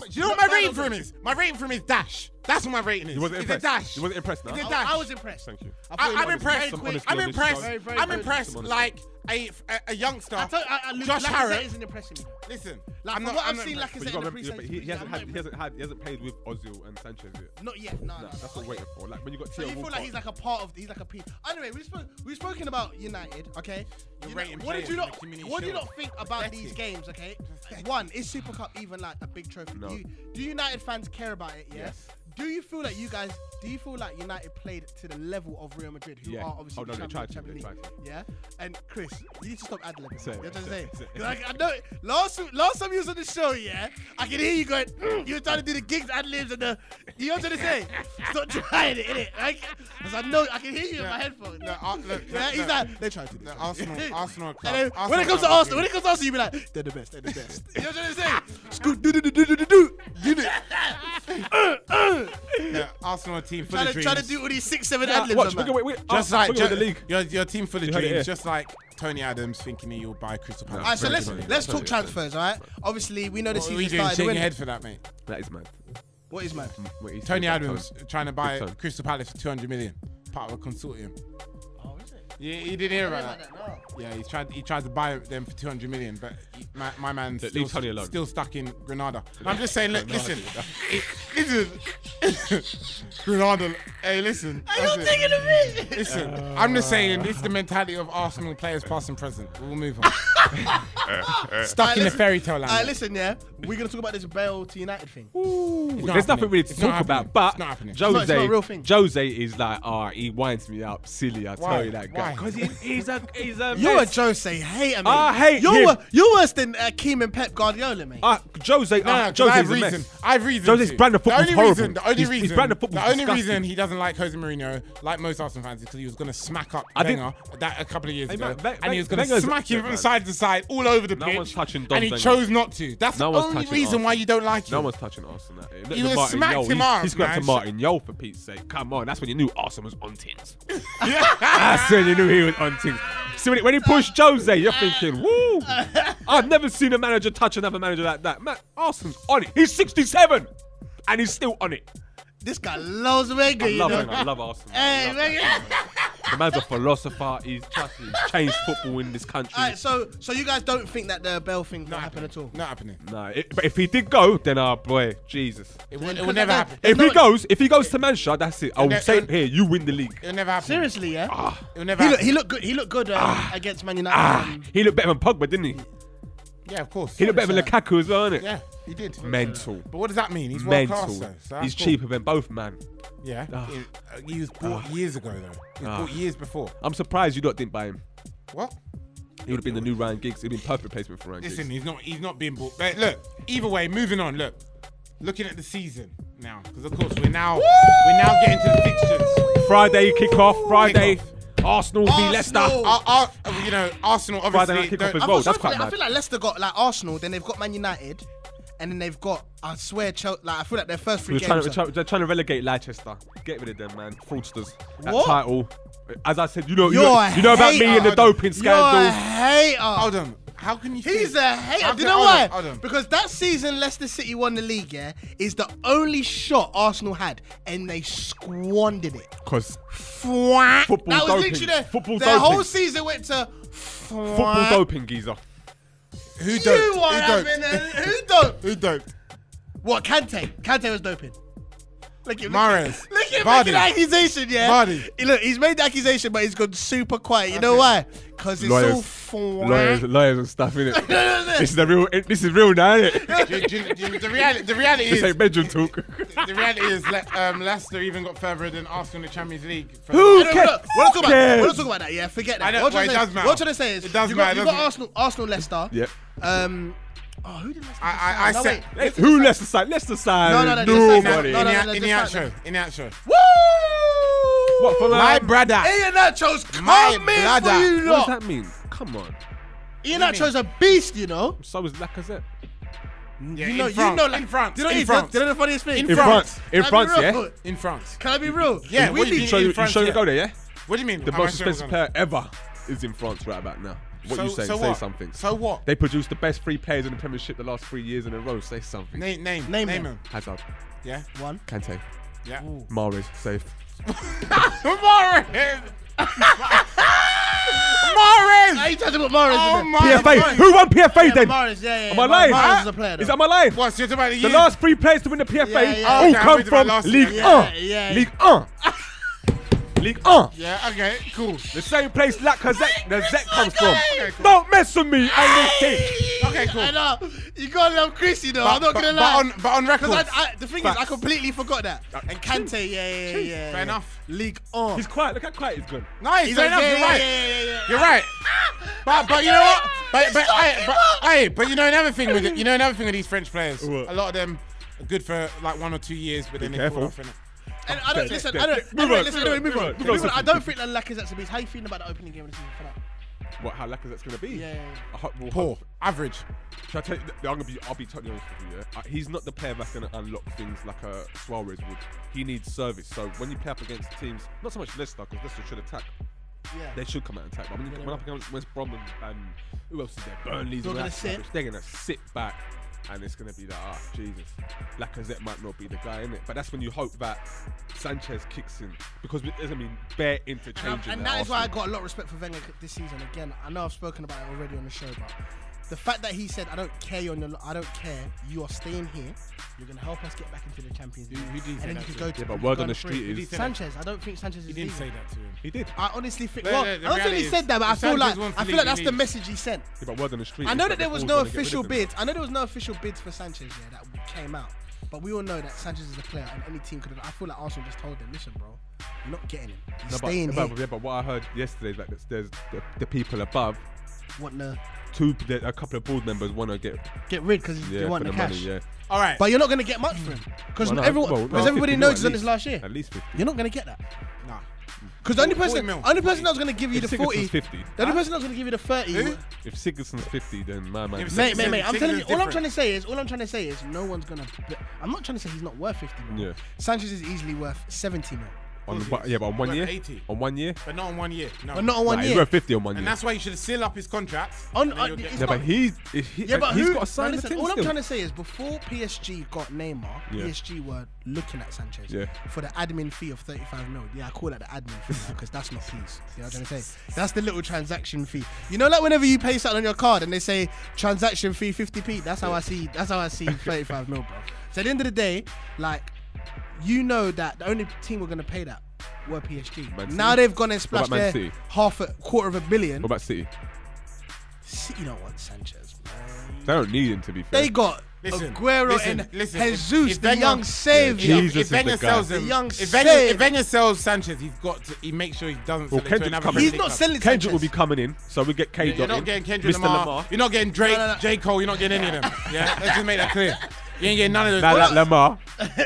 C: Do you know what my rating for him is? My rating for him is dash. That's what my rating is.
D: You wasn't impressed.
C: It's a dash.
D: You wasn't impressed.
C: Now.
D: It's
C: a dash.
B: I, I was impressed.
D: Thank you.
B: I,
C: I'm impressed. I'm impressed. I'm impressed. Like a, a, youngster,
B: I I, I,
C: Josh
B: Lacazette
C: Harris
B: isn't impressing me.
C: Listen,
B: like,
C: I'm not,
B: what
C: I'm
B: I've seen. Lacazette in the
D: he, he hasn't had, he hasn't had, he hasn't played with Ozil and Sanchez yet.
B: Not yet, no, no,
D: no, no. That's what we're waiting for. Like when you got
B: So you feel like he's like a part of, he's like a piece. Anyway, we spoke. we've spoken about United, okay?
C: Rating
B: what did you not, what do you not think about these games, okay? One, is Super Cup even like a big trophy? Do, United fans care about it?
D: Yes.
B: Do you feel like you guys? Do you feel like United played to the level of Real Madrid, who
D: yeah.
B: are obviously
D: oh, no, the
B: champions,
D: champion
B: league? Yeah. And Chris, you need to stop ad libbing. You know what I'm saying? Like, I know last last time you was on the show, yeah, I can hear you going. You were trying to do the gigs ad libs and the. You know what I'm saying? stop trying it, innit? Like, cause I know I can hear you yeah. in my headphones.
C: No, uh, look,
B: yeah, he's
C: no,
B: like they tried to. Do no,
C: Arsenal, Arsenal club.
B: Arsenal when it comes to Arsenal, when it comes to Arsenal, you be like, they're the best, they're the best. you know what I'm saying? Scoot, do do do do do do do, unit.
C: uh, uh yeah, Arsenal team
B: for
C: of dreams.
B: Trying to do all these six, seven ad libs.
D: Watch, on, wait, wait,
C: just like
D: the league.
C: Your, your team
D: for the
C: dreams, just like Tony Adams thinking he'll buy Crystal Palace.
B: All right, so let's let's talk transfers, all right? Obviously, we know the season started.
C: What are you doing? Your head for that, mate.
D: That is mad.
B: What is
D: mad?
C: Tony Adams trying to buy Crystal Palace for 200 million, part of a consortium. Yeah, he didn't hear about that. Yeah, he tried. He tried to buy them for 200 million, but he, my, my man's still,
D: leave Tony alone.
C: still stuck in Granada. I'm just saying, look, listen, listen, Granada. Hey, listen.
B: Are you taking a bit?
C: Listen, uh, I'm just saying, this is the mentality of Arsenal players, past and present. We'll move on. Stuck in
B: a
C: fairy tale land.
B: Right, listen, yeah, we're gonna talk about this Bale to United thing.
C: Ooh,
D: there's
C: happening.
D: nothing really to
C: it's
D: talk about, but Jose,
B: no,
D: Jose is like, ah, oh, he winds me up, silly. I tell you that guy, because he, he's a he's a.
B: You're a Jose hater.
D: I hate
B: you're
D: him.
B: A, you're worse than uh, Keem and Pep Guardiola, mate.
D: Uh, Jose,
C: no,
D: uh,
C: no, I have reason. I have reason.
D: Jose's brand of
C: football
D: the
C: only
D: horrible.
C: Reason, the only reason, the only reason he doesn't like Jose Mourinho, like most Arsenal fans, is because he was gonna smack up Wenger that a couple of years ago, and he was
D: gonna
C: smack him
D: from
C: side to side all over the
D: No
C: pitch,
D: one's touching
C: and he
D: Wenger.
C: chose not to. That's
D: No
C: the only
D: touching
C: reason why you don't like him.
D: No one's touching Arsenal. That. Look
C: You
D: Martin
C: smacked
D: Yo.
C: him
D: He-
C: out,
D: He's got to. Martin Yo for Pete's sake. Come on, that's when you knew Arsenal was on things. that's when you knew he was on things. See when he, when he pushed Jose, you're thinking, "Woo!" I've never seen a manager touch another manager like that. Man, Arsenal's on it. He's 67, and he's still on it.
B: This guy loves Wenger,
D: I
B: you
D: love
B: know.
D: him. I love Arsenal. I
B: Hey,
D: love
B: Wenger.
D: The man's a philosopher. He's trust me, he's changed football in this country.
B: Alright, so so you guys don't think that the Bale thing will happen at all?
C: Not happening.
D: Nah, it, but if he did go, then our boy, Jesus.
C: It will, it
B: Because
C: will never
B: that-
C: happen.
B: There's
D: If he goes, if he goes to Manchester, that's it. I'll
C: ne-
D: say
C: it-
D: it here. You win the league.
C: It will never happen.
B: Seriously, yeah. Ah.
C: It will never
B: he look,
C: happen.
B: he looked good. He looked good um, against Man United.
D: Ah, he looked better than Pogba, didn't he?
C: yeah, of course.
D: He looked better than Lukaku as well, didn't it?
C: Yeah, he did.
D: Mental.
C: But what does that mean? He's world class,
D: Mental.
C: though. So that's
D: He's
C: cool.
D: cheaper than both, man.
C: Yeah.
D: Ah.
C: He, uh, he was bought years ago, though. He was
D: Ah.
C: bought years before.
D: I'm surprised you lot didn't buy him.
C: What?
D: He would have been the new Ryan Giggs. He'd been perfect placement for Ryan
C: Listen,
D: Giggs.
C: he's not. He's not being bought. But look, either way, moving on. Look, looking at the season now, because of course we're now we're now getting to the fixtures.
D: Friday kick off. Friday,
C: Kick
D: Arsenal v
B: Arsenal.
D: Leicester.
C: Ar- Ar- you know, Arsenal
D: Friday
C: obviously.
D: night kick-off
C: don't-
D: as
B: I
D: well. That's quite
B: feel- I
D: mad.
B: feel like Leicester got like Arsenal, then they've got Man United, and then they've got I swear, Chel- like I feel like their first three
D: They're trying,
B: games.
D: to,
B: are-
D: trying, they're trying to relegate Leicester. Get rid of them, man. Fraudsters. That
B: What?
D: title. As I said, you know, you
B: You're
D: know, you know about me and the doping scandal.
B: You're a
D: scandal.
B: hater.
C: Hold on. How can you?
B: He's
C: think-
B: a hater.
C: How
B: Do you know why?
C: on, hold on.
B: Because that season Leicester City won the league, yeah, is the only shot Arsenal had, and they squandered it.
D: Because
B: Fwat.
D: Football
B: that was
D: doping.
B: literally their,
D: Football
B: their
D: doping.
B: whole season went to
D: football doping, geezer.
C: Who
B: You
C: don't? Who don't?
B: who dope?
C: Who don't?
B: What Kante? Kante was doping. Look at
C: Mahrez.
B: Look at making accusation, yeah.
C: Vardy.
B: He- Look, he's made the accusation, but he's gone super quiet. You know why? Because it's
D: Lawyers.
B: so fwat.
D: Lawyers, lawyers and stuff, innit?
B: No, no, no.
D: this is the real. This is real now, innit?
C: Do do do the reality, the reality
D: This
C: is,
D: ain't bedroom talk.
C: the reality is, um, Leicester even got further than Arsenal in the Champions League.
D: Who cares?
B: We're not talking about.
D: cares?
B: We're not talking about that. Yeah, forget that.
C: I know,
B: what I'm trying
C: it
B: to
C: does
B: say-
C: matter.
B: What I'm trying to say is,
C: It does
B: you got, You got? Arsenal, Arsenal, Leicester.
D: Yep.
B: Um. Oh, who did Leicester?
C: I- I- I
B: no,
C: said-
B: wait.
D: Who Leicester side? Leicester side.
B: No, no, no,
D: Nobody.
B: no, no, no,
C: in
B: no,
C: the, in the outro, in the outro.
B: Woo!
D: What for
C: My
D: man?
C: brother.
B: Iheanacho's
C: My brother.
B: for you
D: What does that mean? Come on.
B: Ian
C: What do
B: Nacho's a beast, you know.
D: So is Lacazette.
C: Yeah,
B: you
C: in
B: know,
C: France,
B: you know, like,
C: in France,
B: You know,
C: in
B: he's-
C: France.
B: You know the funniest thing?
C: In
D: In
C: France.
D: France. In France, yeah.
C: In France.
B: Can I be real?
C: Yeah,
B: we
C: what do you
B: need
C: mean?
D: Show you,
C: in
D: you
C: France,
D: show you go there, yeah?
C: What do you mean?
D: The most expensive
C: we're
D: player ever is in France right about now. What
C: so,
D: you saying?
C: So
D: Say
C: what?
D: something.
C: So what?
D: They produced the best three players in the Premiership the last three years in a row. Say something.
C: Name, name,
B: Name
C: name,
B: them.
C: him.
D: Hazard,
C: Yeah,
B: one.
D: Kante,
C: yeah.
D: Mahrez, safe.
C: Morris. Morris.
B: Are you talking about Morris?
C: Oh my
D: PFA.
C: God.
D: Who won PFA
B: Yeah,
D: then?
B: Morris, yeah, yeah.
D: Am I lying?
B: Morris is a player.
D: Is that my line?
C: What? So you're talking about the
D: The last three players to win the PFA
B: Yeah, yeah.
D: all
C: Okay,
D: come
C: with you about
D: from League
C: year.
D: 1.
B: Yeah, yeah, yeah.
D: League 1. League uh. 1.
C: Yeah. Okay. Cool.
D: The same place Lacazette the Zet comes from.
C: Okay, cool.
D: Don't mess with me and this team.
C: Okay. Cool.
B: I know. You gotta love Chris, you know. I'm not
C: but,
B: gonna
C: but
B: lie.
C: on, but on record.
B: I, I, the thing is, I completely forgot that. Uh, and Kante, yeah, yeah, yeah, yeah.
C: Fair enough.
B: League on.
D: He's quiet. Look how quiet he's gone.
C: Nice.
B: He's
C: fair enough.
B: yeah,
C: You're
B: yeah,
C: right.
B: yeah, yeah, yeah.
C: You're right. But but you know what? But but hey, but hey, but you know another thing with it. You know another thing with these French players.
D: What?
C: A lot of them are good for like one or two years, but then they
D: careful.
C: fall off. innit?
B: And I don't listen. I don't.
D: Move
B: anyway,
D: on,
B: listen.
D: move
B: Anyway,
D: on,
B: move
D: move
B: on.
D: on, move
B: Move
D: on.
B: on. I don't think that Lacazette's a beast. How you feeling about the opening game of the season for that?
D: What, how Lacazette's going to be?
B: Yeah, yeah, yeah.
D: I hope- well,
C: Poor, average.
D: Shall I tell you, I'm gonna be, I'll be totally honest with you. Yeah? Uh, he's not the player that's gonna unlock things like a Suarez would. He needs service. So when you play up against teams, not so much Leicester, because Leicester should attack.
B: Yeah.
D: They should come out and attack. But when you
B: Yeah,
D: come
B: they
D: up against West Brom and, and who else is there? Burnley's
B: They're
D: all
B: gonna sit.
D: They're gonna sit back, and it's gonna be like, ah, Jesus. Lacazette might not be the guy in it, but that's when you hope that Sanchez kicks in because it doesn't mean bare
B: And,
D: interchanging.
B: I'm- and that is why I got a lot of respect for Wenger this season. Again, I know I've spoken about it already on the show, but the fact that he said, "I don't care, you're on your, I don't care, you are staying here. You're gonna help us get back into the Champions League,
C: who did he
B: and then
C: that
B: you can
C: to?
B: go to
D: Yeah, but
B: you
D: word on the street
C: Did
D: is?
B: Sanchez. I don't think Sanchez is
C: He didn't say
B: leaving.
C: that to him.
D: he did.
B: I honestly think.
C: The-
B: Well,
C: the-
B: I don't think he said that, but I feel
C: Sanchez
B: like I feel like
C: he
B: that's the message he sent.
D: Yeah, but word on the street.
B: I know that there was no
D: wanna get rid of
B: official
D: him.
B: bids. I know there was no official bids for Sanchez yeah, that came out. But we all know that Sanchez is a player, and any team could have. I feel like Arsenal just told them, "Listen, bro, you're not getting him. He's
D: No, but,
B: staying
D: but,
B: here."
D: yeah, but what I heard yesterday is that there's, there's the, the people above,
B: Want to
D: two, a couple of board members want to get
B: get rid because
D: yeah
B: they want
D: the
B: the,
D: money. Yeah,
C: All right.
B: But you're not going to get much for him because
D: Well, no,
B: everyone,
D: well, no,
B: because everybody knows he's on his
D: least.
B: last year.
D: At least 50.
B: You're not going to get that.
C: nah.
B: Because the only person,
C: mil.
B: only person that was gonna give you
D: If
B: the forty,
D: Sigurdsson's 50.
B: the only person that was gonna give you the thirty.
C: Who?
D: If Sigurdsson's 50, then my man.
C: If
B: Mate, mate, mate. I'm telling you, all I'm trying to say is, all I'm trying to say is, no one's gonna. I'm not trying to say he's not worth 50 mil.
D: Yeah.
B: Sanchez is easily worth 70 mil,
D: On, but, yeah, but on one year.
C: 80.
D: On one year.
C: But not in one year. No.
B: but not on one
D: Nah, he's
B: year.
D: worth 50 on one
C: And
D: year.
C: that's why you should seal up his contract.
B: On-
C: and then uh,
B: on-
C: you'll get-
B: it's
D: Yeah, but
B: not-
D: he's he,
B: Yeah, but
D: he's
B: who,
D: got to sign
B: no,
D: the
B: listen,
D: thing
B: all I'm
D: still.
B: trying to say is before PSG got Neymar,
D: Yeah.
B: PSG were looking at Sanchez
D: Yeah.
B: for the admin fee of 35 mil. Yeah, I call that the admin fee because that's not fees. You know what I'm trying to say? That's the little transaction fee. You know, like whenever you pay something on your card and they say transaction fee 50p. That's how I see. That's how I see 35 mil, bro. So at the end of the day, like you know that the only team we're gonna pay that were PSG. Now they've gone and
D: What
B: splashed their
D: City?
B: half a quarter of a billion.
D: What about City?
B: City don't want Sanchez, man.
D: They don't need him to be fair.
B: They got
C: Listen,
B: Aguero
C: listen,
B: and
C: listen,
B: Jesus,
C: if- if
B: the
C: Wenger-
B: young savior.
D: Yeah,
C: If,
D: Jesus
C: if
D: is the
C: Wenger sells
B: The
C: him,
B: young
C: if Wenger,
B: savior.
C: if Wenger sells Sanchez, he's got to. He makes sure he doesn't
D: Well,
C: sell it to
D: Kendrick's
C: another.
B: He's not
C: League
B: selling
D: Kendrick
B: Sanchez.
D: will be coming in, so we get K.
C: You're not getting Kendrick
D: Mr.
C: Lamar.
D: Lamar.
C: You're not getting Drake,
B: No, no, no.
C: J Cole. You're not getting any of them. Yeah, let's just make that clear. You ain't getting none of those.
D: Now
C: What-
D: that Lamar.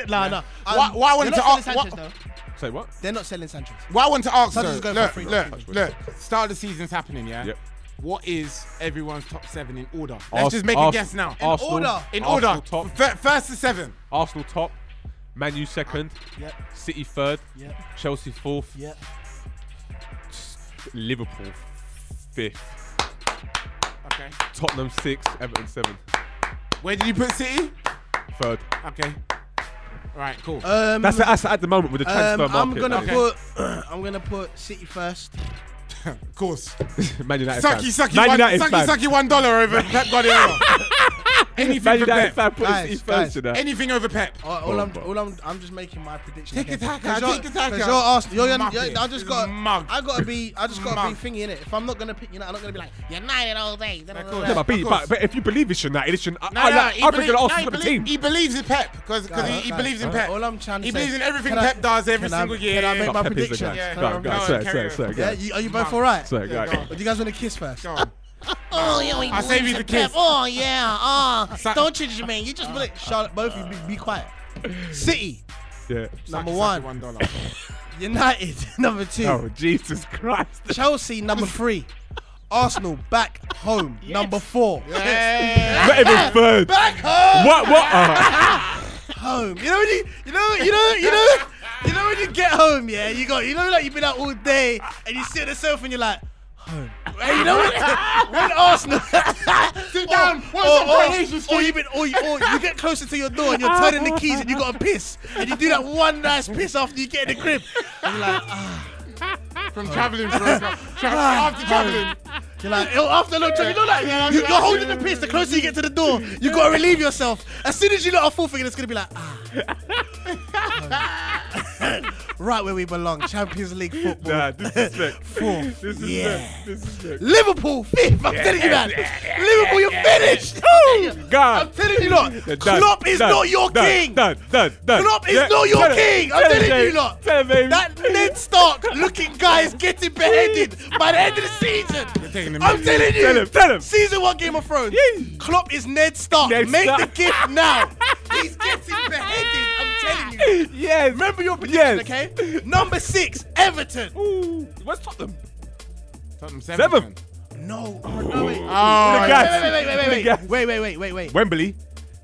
B: no, no.
C: Why- why I um, wanted
B: they're
C: to ask-
B: Sanchez,
C: what-
D: Say what?
B: They're not selling Sanchez.
C: Why I want to ask,
B: Sanchez
C: though,
B: is going
C: look,
B: for free.
C: look, look. Start of the season's happening, yeah.
D: Yep.
C: What is everyone's top seven in order? Let's
D: Ars-
C: just make a guess now.
B: In
D: Arsenal,
B: order.
C: In
D: Arsenal
C: order,
D: top.
C: F- first to seven.
D: Arsenal top. Man U second.
B: Yep.
D: City third.
B: Yep.
D: Chelsea fourth.
B: Yep.
D: Liverpool fifth.
C: Okay.
D: Tottenham sixth. Everton seventh.
C: Where did you put City?
D: Third.
C: Okay. All right, cool.
B: Um,
D: That's, that's at the moment with the transfer
B: um, I'm
D: market.
B: gonna
C: Okay.
B: put. I'm gonna put City first.
C: of course.
D: Man United
C: Sucky,
D: fan.
C: sucky,
D: Man
C: one,
D: United
C: sucky,
D: fan.
C: sucky, one dollar over Pep Guardiola. Anything
D: Man
C: for Pep.
B: Guys, guys,
D: first in that.
C: Anything over Pep.
B: All, all
D: Oh,
B: I'm, all I'm, I'm just making my prediction.
C: Take
B: okay?
C: a tacker,
B: 'Cause
C: take a tacker.
B: 'cause You're Arsenal. You're, you're,
C: Muppet.
B: I just got.
C: Mug.
B: I gotta be. I just gotta
C: Mug.
B: be thinking in it. If I'm not gonna pick, you know, I'm not gonna be like United all day. da, da, da,
C: course.
D: Yeah, but, be, but, but if you believe it's United, it's United.
C: No,
D: I,
C: no,
D: like,
C: he
D: I think
C: belie- no,
D: Arsenal
C: he
D: for the team.
C: He believes in Pep because he, he believes in Pep.
B: All I'm trying to
C: He believes in everything Pep does every single year.
B: Can I make my
D: Pep is the
B: prediction?
D: guy.
C: Yeah,
D: Go on, go on, say it,
C: carry
D: say it,
C: on.
D: say it, go
B: Yeah,
D: on.
B: you, are you both all right?
D: Say it, go
C: Yeah,
D: on.
C: go on.
B: Do you guys want to kiss first?
C: Go on.
E: Oh, yeah,
C: I'll save you the kiss.
E: Oh, yeah. Oh,
C: Sa-
E: don't change me. You just
B: Look, Charlotte, both of you be, be quiet. City,
D: Yeah.
B: number
C: Sucky,
B: one.
C: one dollar.
B: United, number two.
D: Oh, Jesus Christ.
B: Chelsea, number three. Arsenal, back home, number four.
D: Not even third.
B: Back home,
D: What? What? Uh,
B: home. You know when you, you know, you know, you know, you know when you get home, yeah. You got, you know, like you've been out all day and you sit on the sofa and you're like, home. Hey, you know when, when Arsenal sit
C: down, what's the coronation
B: or, or you or or you get closer to your door and you're turning the keys and you got to piss and you do that one nice piss after you get in the crib. And you're like, ah.
C: From traveling for a couple. Tra- after traveling.
B: You're like, yo, after long time, you know, like, you, you're holding the piss. The closer you get to the door, you gotta relieve yourself. As soon as you let off full finger, it's gonna be like, ah. Right where we belong, Champions League football.
D: nah, disrespect.
B: Four.
D: This is
B: Yeah.
D: disrespect.
B: Liverpool fifth. I'm telling you that. Liverpool, you're finished.
D: God, I'm
B: telling you lot.
D: Done,
B: Klopp is
D: done,
B: not your
D: done,
B: king.
D: Done, done, done.
B: Klopp is
D: Yeah,
B: not your king. I'm telling you lot.
D: Tell him, baby.
B: That Ned Stark looking guy is getting beheaded by the end of the season. I'm telling you.
D: Tell him, tell him.
B: Season one Game of Thrones. Klopp is Ned Stark.
D: Ned
B: Make
D: Stark.
B: the gift now. He's getting beheaded. I'm telling you.
D: Yes.
B: Remember your prediction,
D: Yes.
B: okay? Number six, Everton.
D: Ooh, where's Tottenham?
C: Tottenham
D: Seventh.
C: seventh.
B: No. Oh, no, wait.
C: Oh,
D: Wait,
B: Wait, wait, wait, wait, wait, wait, wait, wait, wait, wait, wait.
D: Wembley.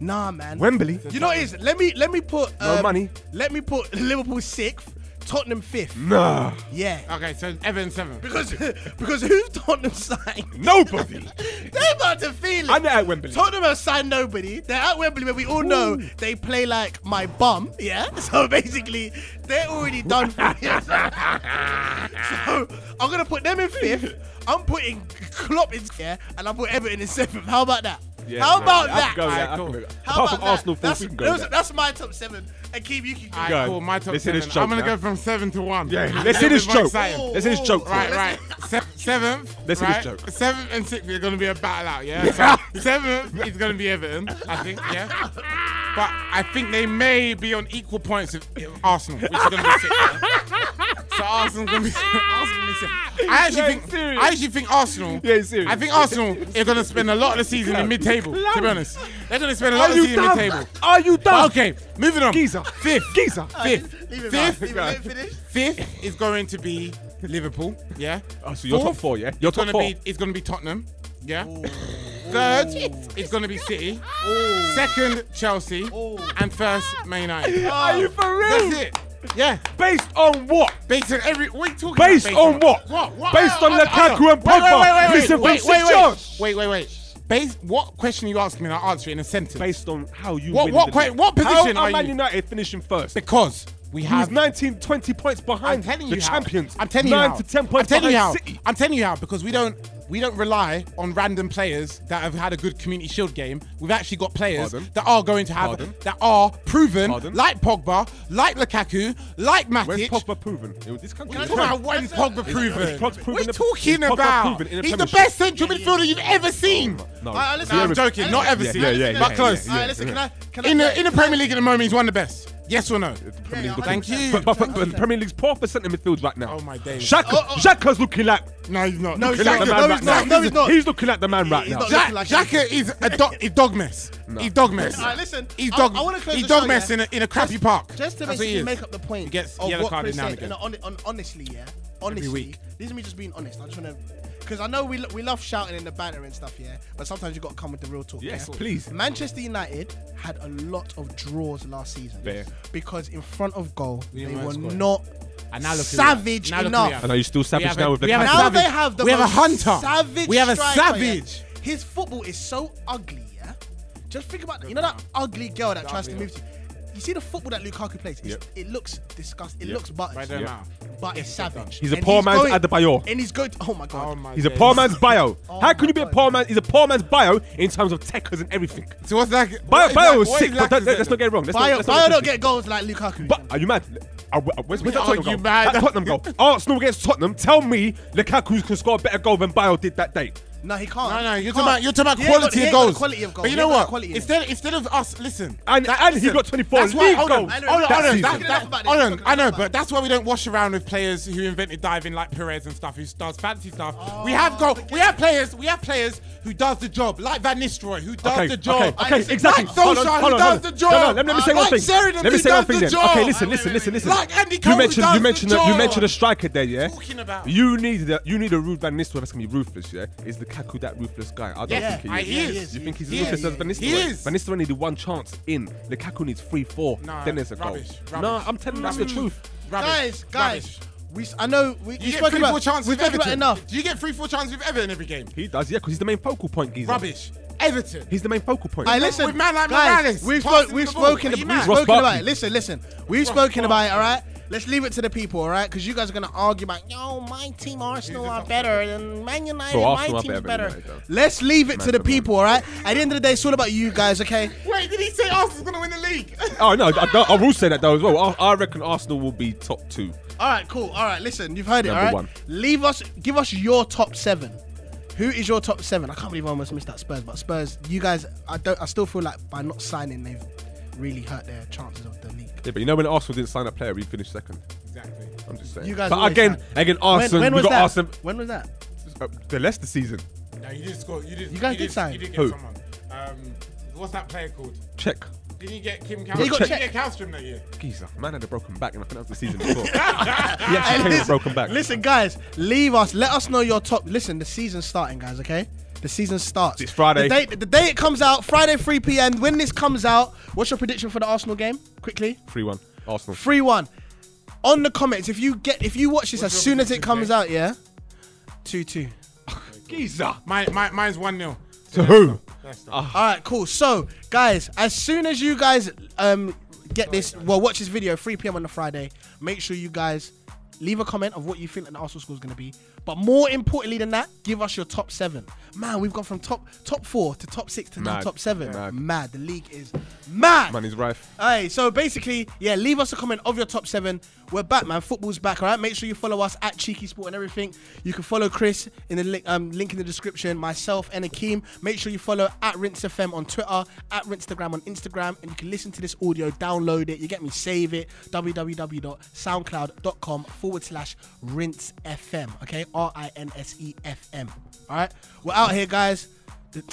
B: Nah, man.
D: Wembley.
B: You know what it is? Let me let me put
D: No
B: um,
D: money.
B: Let me put Liverpool sixth, Tottenham fifth.
D: Nah.
B: Yeah.
C: Okay, so Everton seventh.
B: Because because who's Tottenham signed?
D: Nobody.
B: They're about to feel it.
D: I'm at Wembley.
B: Tottenham have signed nobody. They're at Wembley, where we all know they play like my bum. Yeah. So basically, they're already done for so I'm gonna put them in fifth. I'm putting Klopp in yeah, and I'm putting Everton in seventh. How about that?
D: Yeah,
B: How
D: no,
B: about that?
D: go with that, I
C: Alright,
D: can
C: cool.
D: go with that.
B: How
D: Apart
B: about
D: from
B: that?
D: Arsenal, fourth,
B: that's,
D: we can go with
B: those-
D: that.
B: that's my top seven. And keep you can go.
D: Go on.
C: cool. My top
D: Let's hear this
C: seven.
D: joke
C: I'm gonna
D: now.
C: go from seven to one.
D: Yeah,
C: A
D: let's hear
C: little
D: this joke. Let's hear this joke.
C: Right, right. Se- seventh.
D: Let's hear this
C: right?
D: joke.
C: Seventh and sixth are going to be a battle out, yeah? So seventh is going to be Everton, I think, yeah? but I think they may be on equal points with Arsenal, which is going to be sick. so Arsenal's going to be Arsenal gonna be sick. I actually
D: Yeah,
C: think
D: serious.
C: I actually think Arsenal.
D: Yeah, serious.
C: I think Arsenal are going to spend a lot of the season in mid-table. To be honest, they're going to spend a lot of the
D: you
C: season
D: dumb?
C: mid-table.
D: Are you
C: But
D: dumb?
C: okay, moving on.
D: Geezer.
C: Fifth.
D: Geezer.
C: Fifth.
B: Leave it,
C: Fifth.
B: Leave it, let.
C: Fifth is going to be Liverpool. Yeah.
D: Oh, so you're top four, yeah? You're top four.
C: be it's gonna be Tottenham. Yeah. Third is gonna be City. Second Chelsea. And first Man United.
D: Are you for real?
C: That's it. Yeah.
D: Based on what?
C: Based on every what are you talking
D: Based
C: about?
D: on what?
C: What? what?
D: Based on Lukaku and
C: wait, wait,
D: Pogba.
C: Wait, wait, wait,
D: Listen,
C: wait,
D: from
C: wait,
D: St.
C: wait,
D: John's.
C: wait, wait, wait. Based what question are you asking me? and I'll answer it in a sentence.
D: Based on how you
C: What- what
D: the league.
C: what position
D: how
C: are
D: Man
C: you?
D: United finishing first?
C: because we
D: He
C: have
D: was 19, 20 points
C: I'm
D: behind
C: telling
D: the
C: you how.
D: champions.
C: I'm telling you
D: Nine
C: how.
D: to 10 points
C: I'm telling you how.
D: City.
C: I'm telling you how because we don't we don't rely on random players that have had a good community shield game. We've actually got players
D: Pardon?
C: that are going to have
D: Pardon?
C: that are proven,
D: Pardon?
C: like Pogba, like Lukaku, like
D: When's
C: Matic.
D: Pogba proven? It was this country.
C: Talking about when's Pogba proven?
D: Pogba
C: What
D: proven
C: are you talking about?
D: proven the
C: He's the
D: Premiership?
C: best central midfielder you've ever oh, seen.
D: No,
B: Alright,
C: No,
B: I'm
C: I'm joking. Not ever seen.
D: yeah, yeah,
C: but close.
D: yeah,
B: listen, can I, can I
C: In the in the Premier League at the moment, he's one of the best. Yes or no?
D: Premier League.
B: yeah,
C: Thank you.
D: But, but, but, but the Premier League's poor for centre midfields right now.
C: Oh my days.
D: Xhaka,
B: Oh, oh.
D: Xhaka's looking like
C: No, he's not.
B: No, he's
D: like
B: not.
D: man
B: No,
D: right
B: he's not.
D: now.
B: No, he's not.
D: He's looking like the man right
B: He's
D: now.
B: not
C: Jack,
B: like
C: Xhaka is a dog. He's dog mess. He's dog mess.
B: Alright, listen.
C: He's dog.
B: I wanna close
C: he's dog
B: show,
C: mess
B: yeah?
C: in a in a crappy park.
B: Just to
C: That's what he
B: basically make up the point
C: He gets
B: of
C: yellow
B: what
C: carded
B: Chris
C: now and again.
B: on, on, honestly, yeah, honestly, this is me just being honest. I just want to, because I know we we love shouting in the banner and stuff, yeah, but sometimes you got to come with the real talk.
D: Yes,
B: yeah?
D: please.
B: Manchester United had a lot of draws last season
D: Fair.
B: because in front of goal
C: We
B: they
C: weren't scoring.
B: not
C: And now look
B: savage.
C: Now look
B: enough.
C: have.
D: And are you still savage
C: have
D: now
C: a-
D: with the
C: we have a
B: Now
C: savage-
B: they have the
C: we have a hunter.
B: Savage
C: We have a
B: striker, yeah?
C: savage.
B: His football is so ugly, yeah. Just think about you know that ugly girl that tries to move to. You see the football that Lukaku plays.
D: Yep.
B: It looks disgusting. It
D: Yep.
B: looks butters,
C: Right there
D: Yeah.
C: now.
B: But it's savage.
D: He's a
B: And
D: poor man's
B: going-
D: Adebayor.
B: And he's going. To, oh my god.
C: Oh my
D: He's a poor man's bio.
B: Oh
D: How can you be a poor man? He's a poor man's bio in terms of techers and everything.
C: So what's that?
D: Bio,
C: what is
D: bio
C: that-
D: was
C: what
D: sick,
C: is
D: but that, let's not get it wrong. Let's
B: Bio,
D: not, let's not
B: Bio
D: get
B: don't get goals like Lukaku.
D: But are you mad? Wh- Where's, where's that
C: Are
D: Tottenham
C: you
D: goal?
C: mad?
D: That Tottenham goal. Arsenal against Tottenham. Tell me Lukaku can score a better goal than Bio did that day.
B: No, he can't.
C: No, no, you're talking about you're talking about
B: He ain't got-
C: quality of
B: ain't got the
C: goals.
B: Quality of goals.
C: But you know
B: ain't got the
C: what?
B: quality in him.
C: Instead instead of us, listen.
D: And- and he got 24
C: that's why-
D: league
C: hold
D: goals
C: Hold on, hold on. that- that- Hold on. I know,
B: about
C: but that's why we don't wash around with players who invented diving like Pires and stuff, who does fancy stuff. we have oh, go. We have players. We have players who does the job, like Van Nistelrooy, who does
D: Okay,
C: the job.
D: okay, okay,
B: listen,
D: exactly.
C: Like
D: Hold on,
C: Solskjaer,
D: hold
C: who
D: on,
C: does
D: hold on.
C: the job.
D: No, no, let, let me say one
C: like
D: thing.
C: Sheringham,
D: let me
C: who
D: say one
C: does
D: thing
C: the
D: then.
C: job.
D: Okay, listen, listen, listen, listen.
C: Like Andy
D: you
C: Cole, who
D: mentioned,
C: does
D: you
C: the
D: mentioned, a, you mentioned a striker there, yeah.
C: Talking about.
D: You need a, you need a rude Van Nistelrooy that's gonna be ruthless, yeah. Is Lukaku that ruthless guy? I don't
C: Yeah,
D: think
C: I-
D: he
C: he
D: is.
C: is.
D: You think he's
B: He
D: as ruthless
B: is.
D: as Van Nistelrooy?
C: He is.
D: Van Nistelrooy needed one chance in. Lukaku needs three, four.
C: Nah,
D: then there's a goal.
C: rubbish,
D: No. I'm telling you that's the truth.
C: Rubbish,
B: guys, guys.
C: rubbish.
B: We, s- I know we,
C: You
B: we
C: get
B: spoke
C: three,
B: about
C: four chances
B: we've
C: with
B: spoken about
C: Everton.
B: enough.
C: Do you get three, four chances with Everton every game?
D: He does, yeah, because he's the main focal point, Geezer.
C: Rubbish. Everton.
D: He's the main focal point.
B: Hey,
C: know,
B: listen,
C: with man like
B: guys,
C: Morales
B: we've, spoke, we've spoken, we've spoken about it. Listen, listen, we've spoken about it. All right, let's leave it to the people. All right, because you guys are gonna argue about.
E: Yo, my team Arsenal are better than Man United.
D: Bro,
E: my team's
D: better
E: better.
D: United.
B: Let's leave it to the
D: Man, come on.
B: people. All right. At the end of the day, it's all about you guys. Okay.
C: Wait, did he say Arsenal's going to win the league?
D: Oh no, I, I, I will say that though as well. I, I reckon Arsenal will be top two.
B: All right. Cool. All right. Listen, you've heard it.
D: Number
B: all right.
D: one.
B: Leave us. Give us your top seven. Who is your top seven? I can't believe I almost missed that Spurs, but Spurs, you guys, I don't. I still feel like by not signing, they've really hurt their chances of the league.
D: Yeah, but you know when Arsenal didn't sign a player, we finished second.
C: exactly.
D: I'm just saying.
B: You guys
D: but again,
B: sign.
D: again, Arsenal.
B: when
D: we
B: was
D: got
B: that?
D: Arsenal.
B: When was that?
D: Uh, the Leicester season.
C: No, you did score. You did.
B: You guys
C: you
B: did sign?
C: You did get
D: Who?
C: someone. Um, what's that player called?
D: Check.
C: Didn't you get Kim
B: He
C: Kallstrom?
B: got
C: Did
B: checked.
C: you get Kallstrom that year?
D: Geezer, man had a broken back, and I think that was the season before. he actually came with a broken back.
B: Listen, guys, leave us. Let us know your top. Listen, the season's starting, guys. Okay, the season starts.
D: It's Friday.
B: The day, the day it comes out, Friday, 3 p.m. When this comes out, what's your prediction for the Arsenal game? Quickly,
D: three one. Arsenal.
B: three one. On the comments, if you get, if you watch this
C: What's
B: as soon as it comes
C: Jay?
B: out, yeah, two two.
D: Geezer.
C: My, mine, mine's 1 0.
D: To who?
B: All right, cool. So, guys, as soon as you guys um get this, well, watch this video 3 p.m. on the Friday. Make sure you guys leave a comment of what you think an Arsenal score is going to be. But more importantly than that, give us your top seven. Man, we've gone from top top four to top six to now top seven.
D: Mad.
B: Mad. The league is mad.
D: Man Money's rife.
B: Hey, so basically, yeah, leave us a comment of your top seven. We're back, man. Football's back, all right? Make sure you follow us at Cheeky Sport and everything. You can follow Chris in the link, um, link in the description, myself and Akeem. Make sure you follow at Rinse FM on Twitter, at Rinstagram on Instagram, and you can listen to this audio, download it. You get me, save it. www.soundcloud.com forward slash Rinse FM, okay? R I N S E F M, all right? We're out here, guys.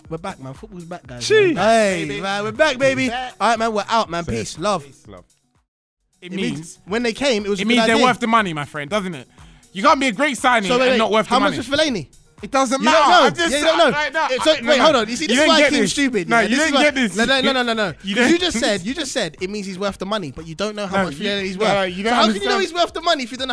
B: We're back, man. Football's back, guys.
D: Gee.
B: man. Hey, man, we're back, baby.
C: back.
B: All right, man. We're out, man. Peace, love.
D: Love.
C: It
B: It
C: means
B: means when they came, it was
C: it means they're
B: idea.
C: worth the money, my friend, doesn't it? You can't be a great signing
B: So wait,
C: and
B: wait,
C: not worth the money.
B: how much was Fellaini?
C: It doesn't
B: You
C: matter.
B: don't know.
C: Just
B: Yeah, you don't know.
C: Right now,
B: so-
C: no,
B: wait,
C: no.
B: hold on. You see, this is why I came stupid.
C: No,
B: yeah?
C: you didn't get this.
B: No, no, no, no, no.
C: You
B: You, just said, you just said it means he's worth the money, but you don't know how
C: No,
B: much
C: you- no,
B: worth.
C: you don't
B: how can you know he's worth the money if you don't know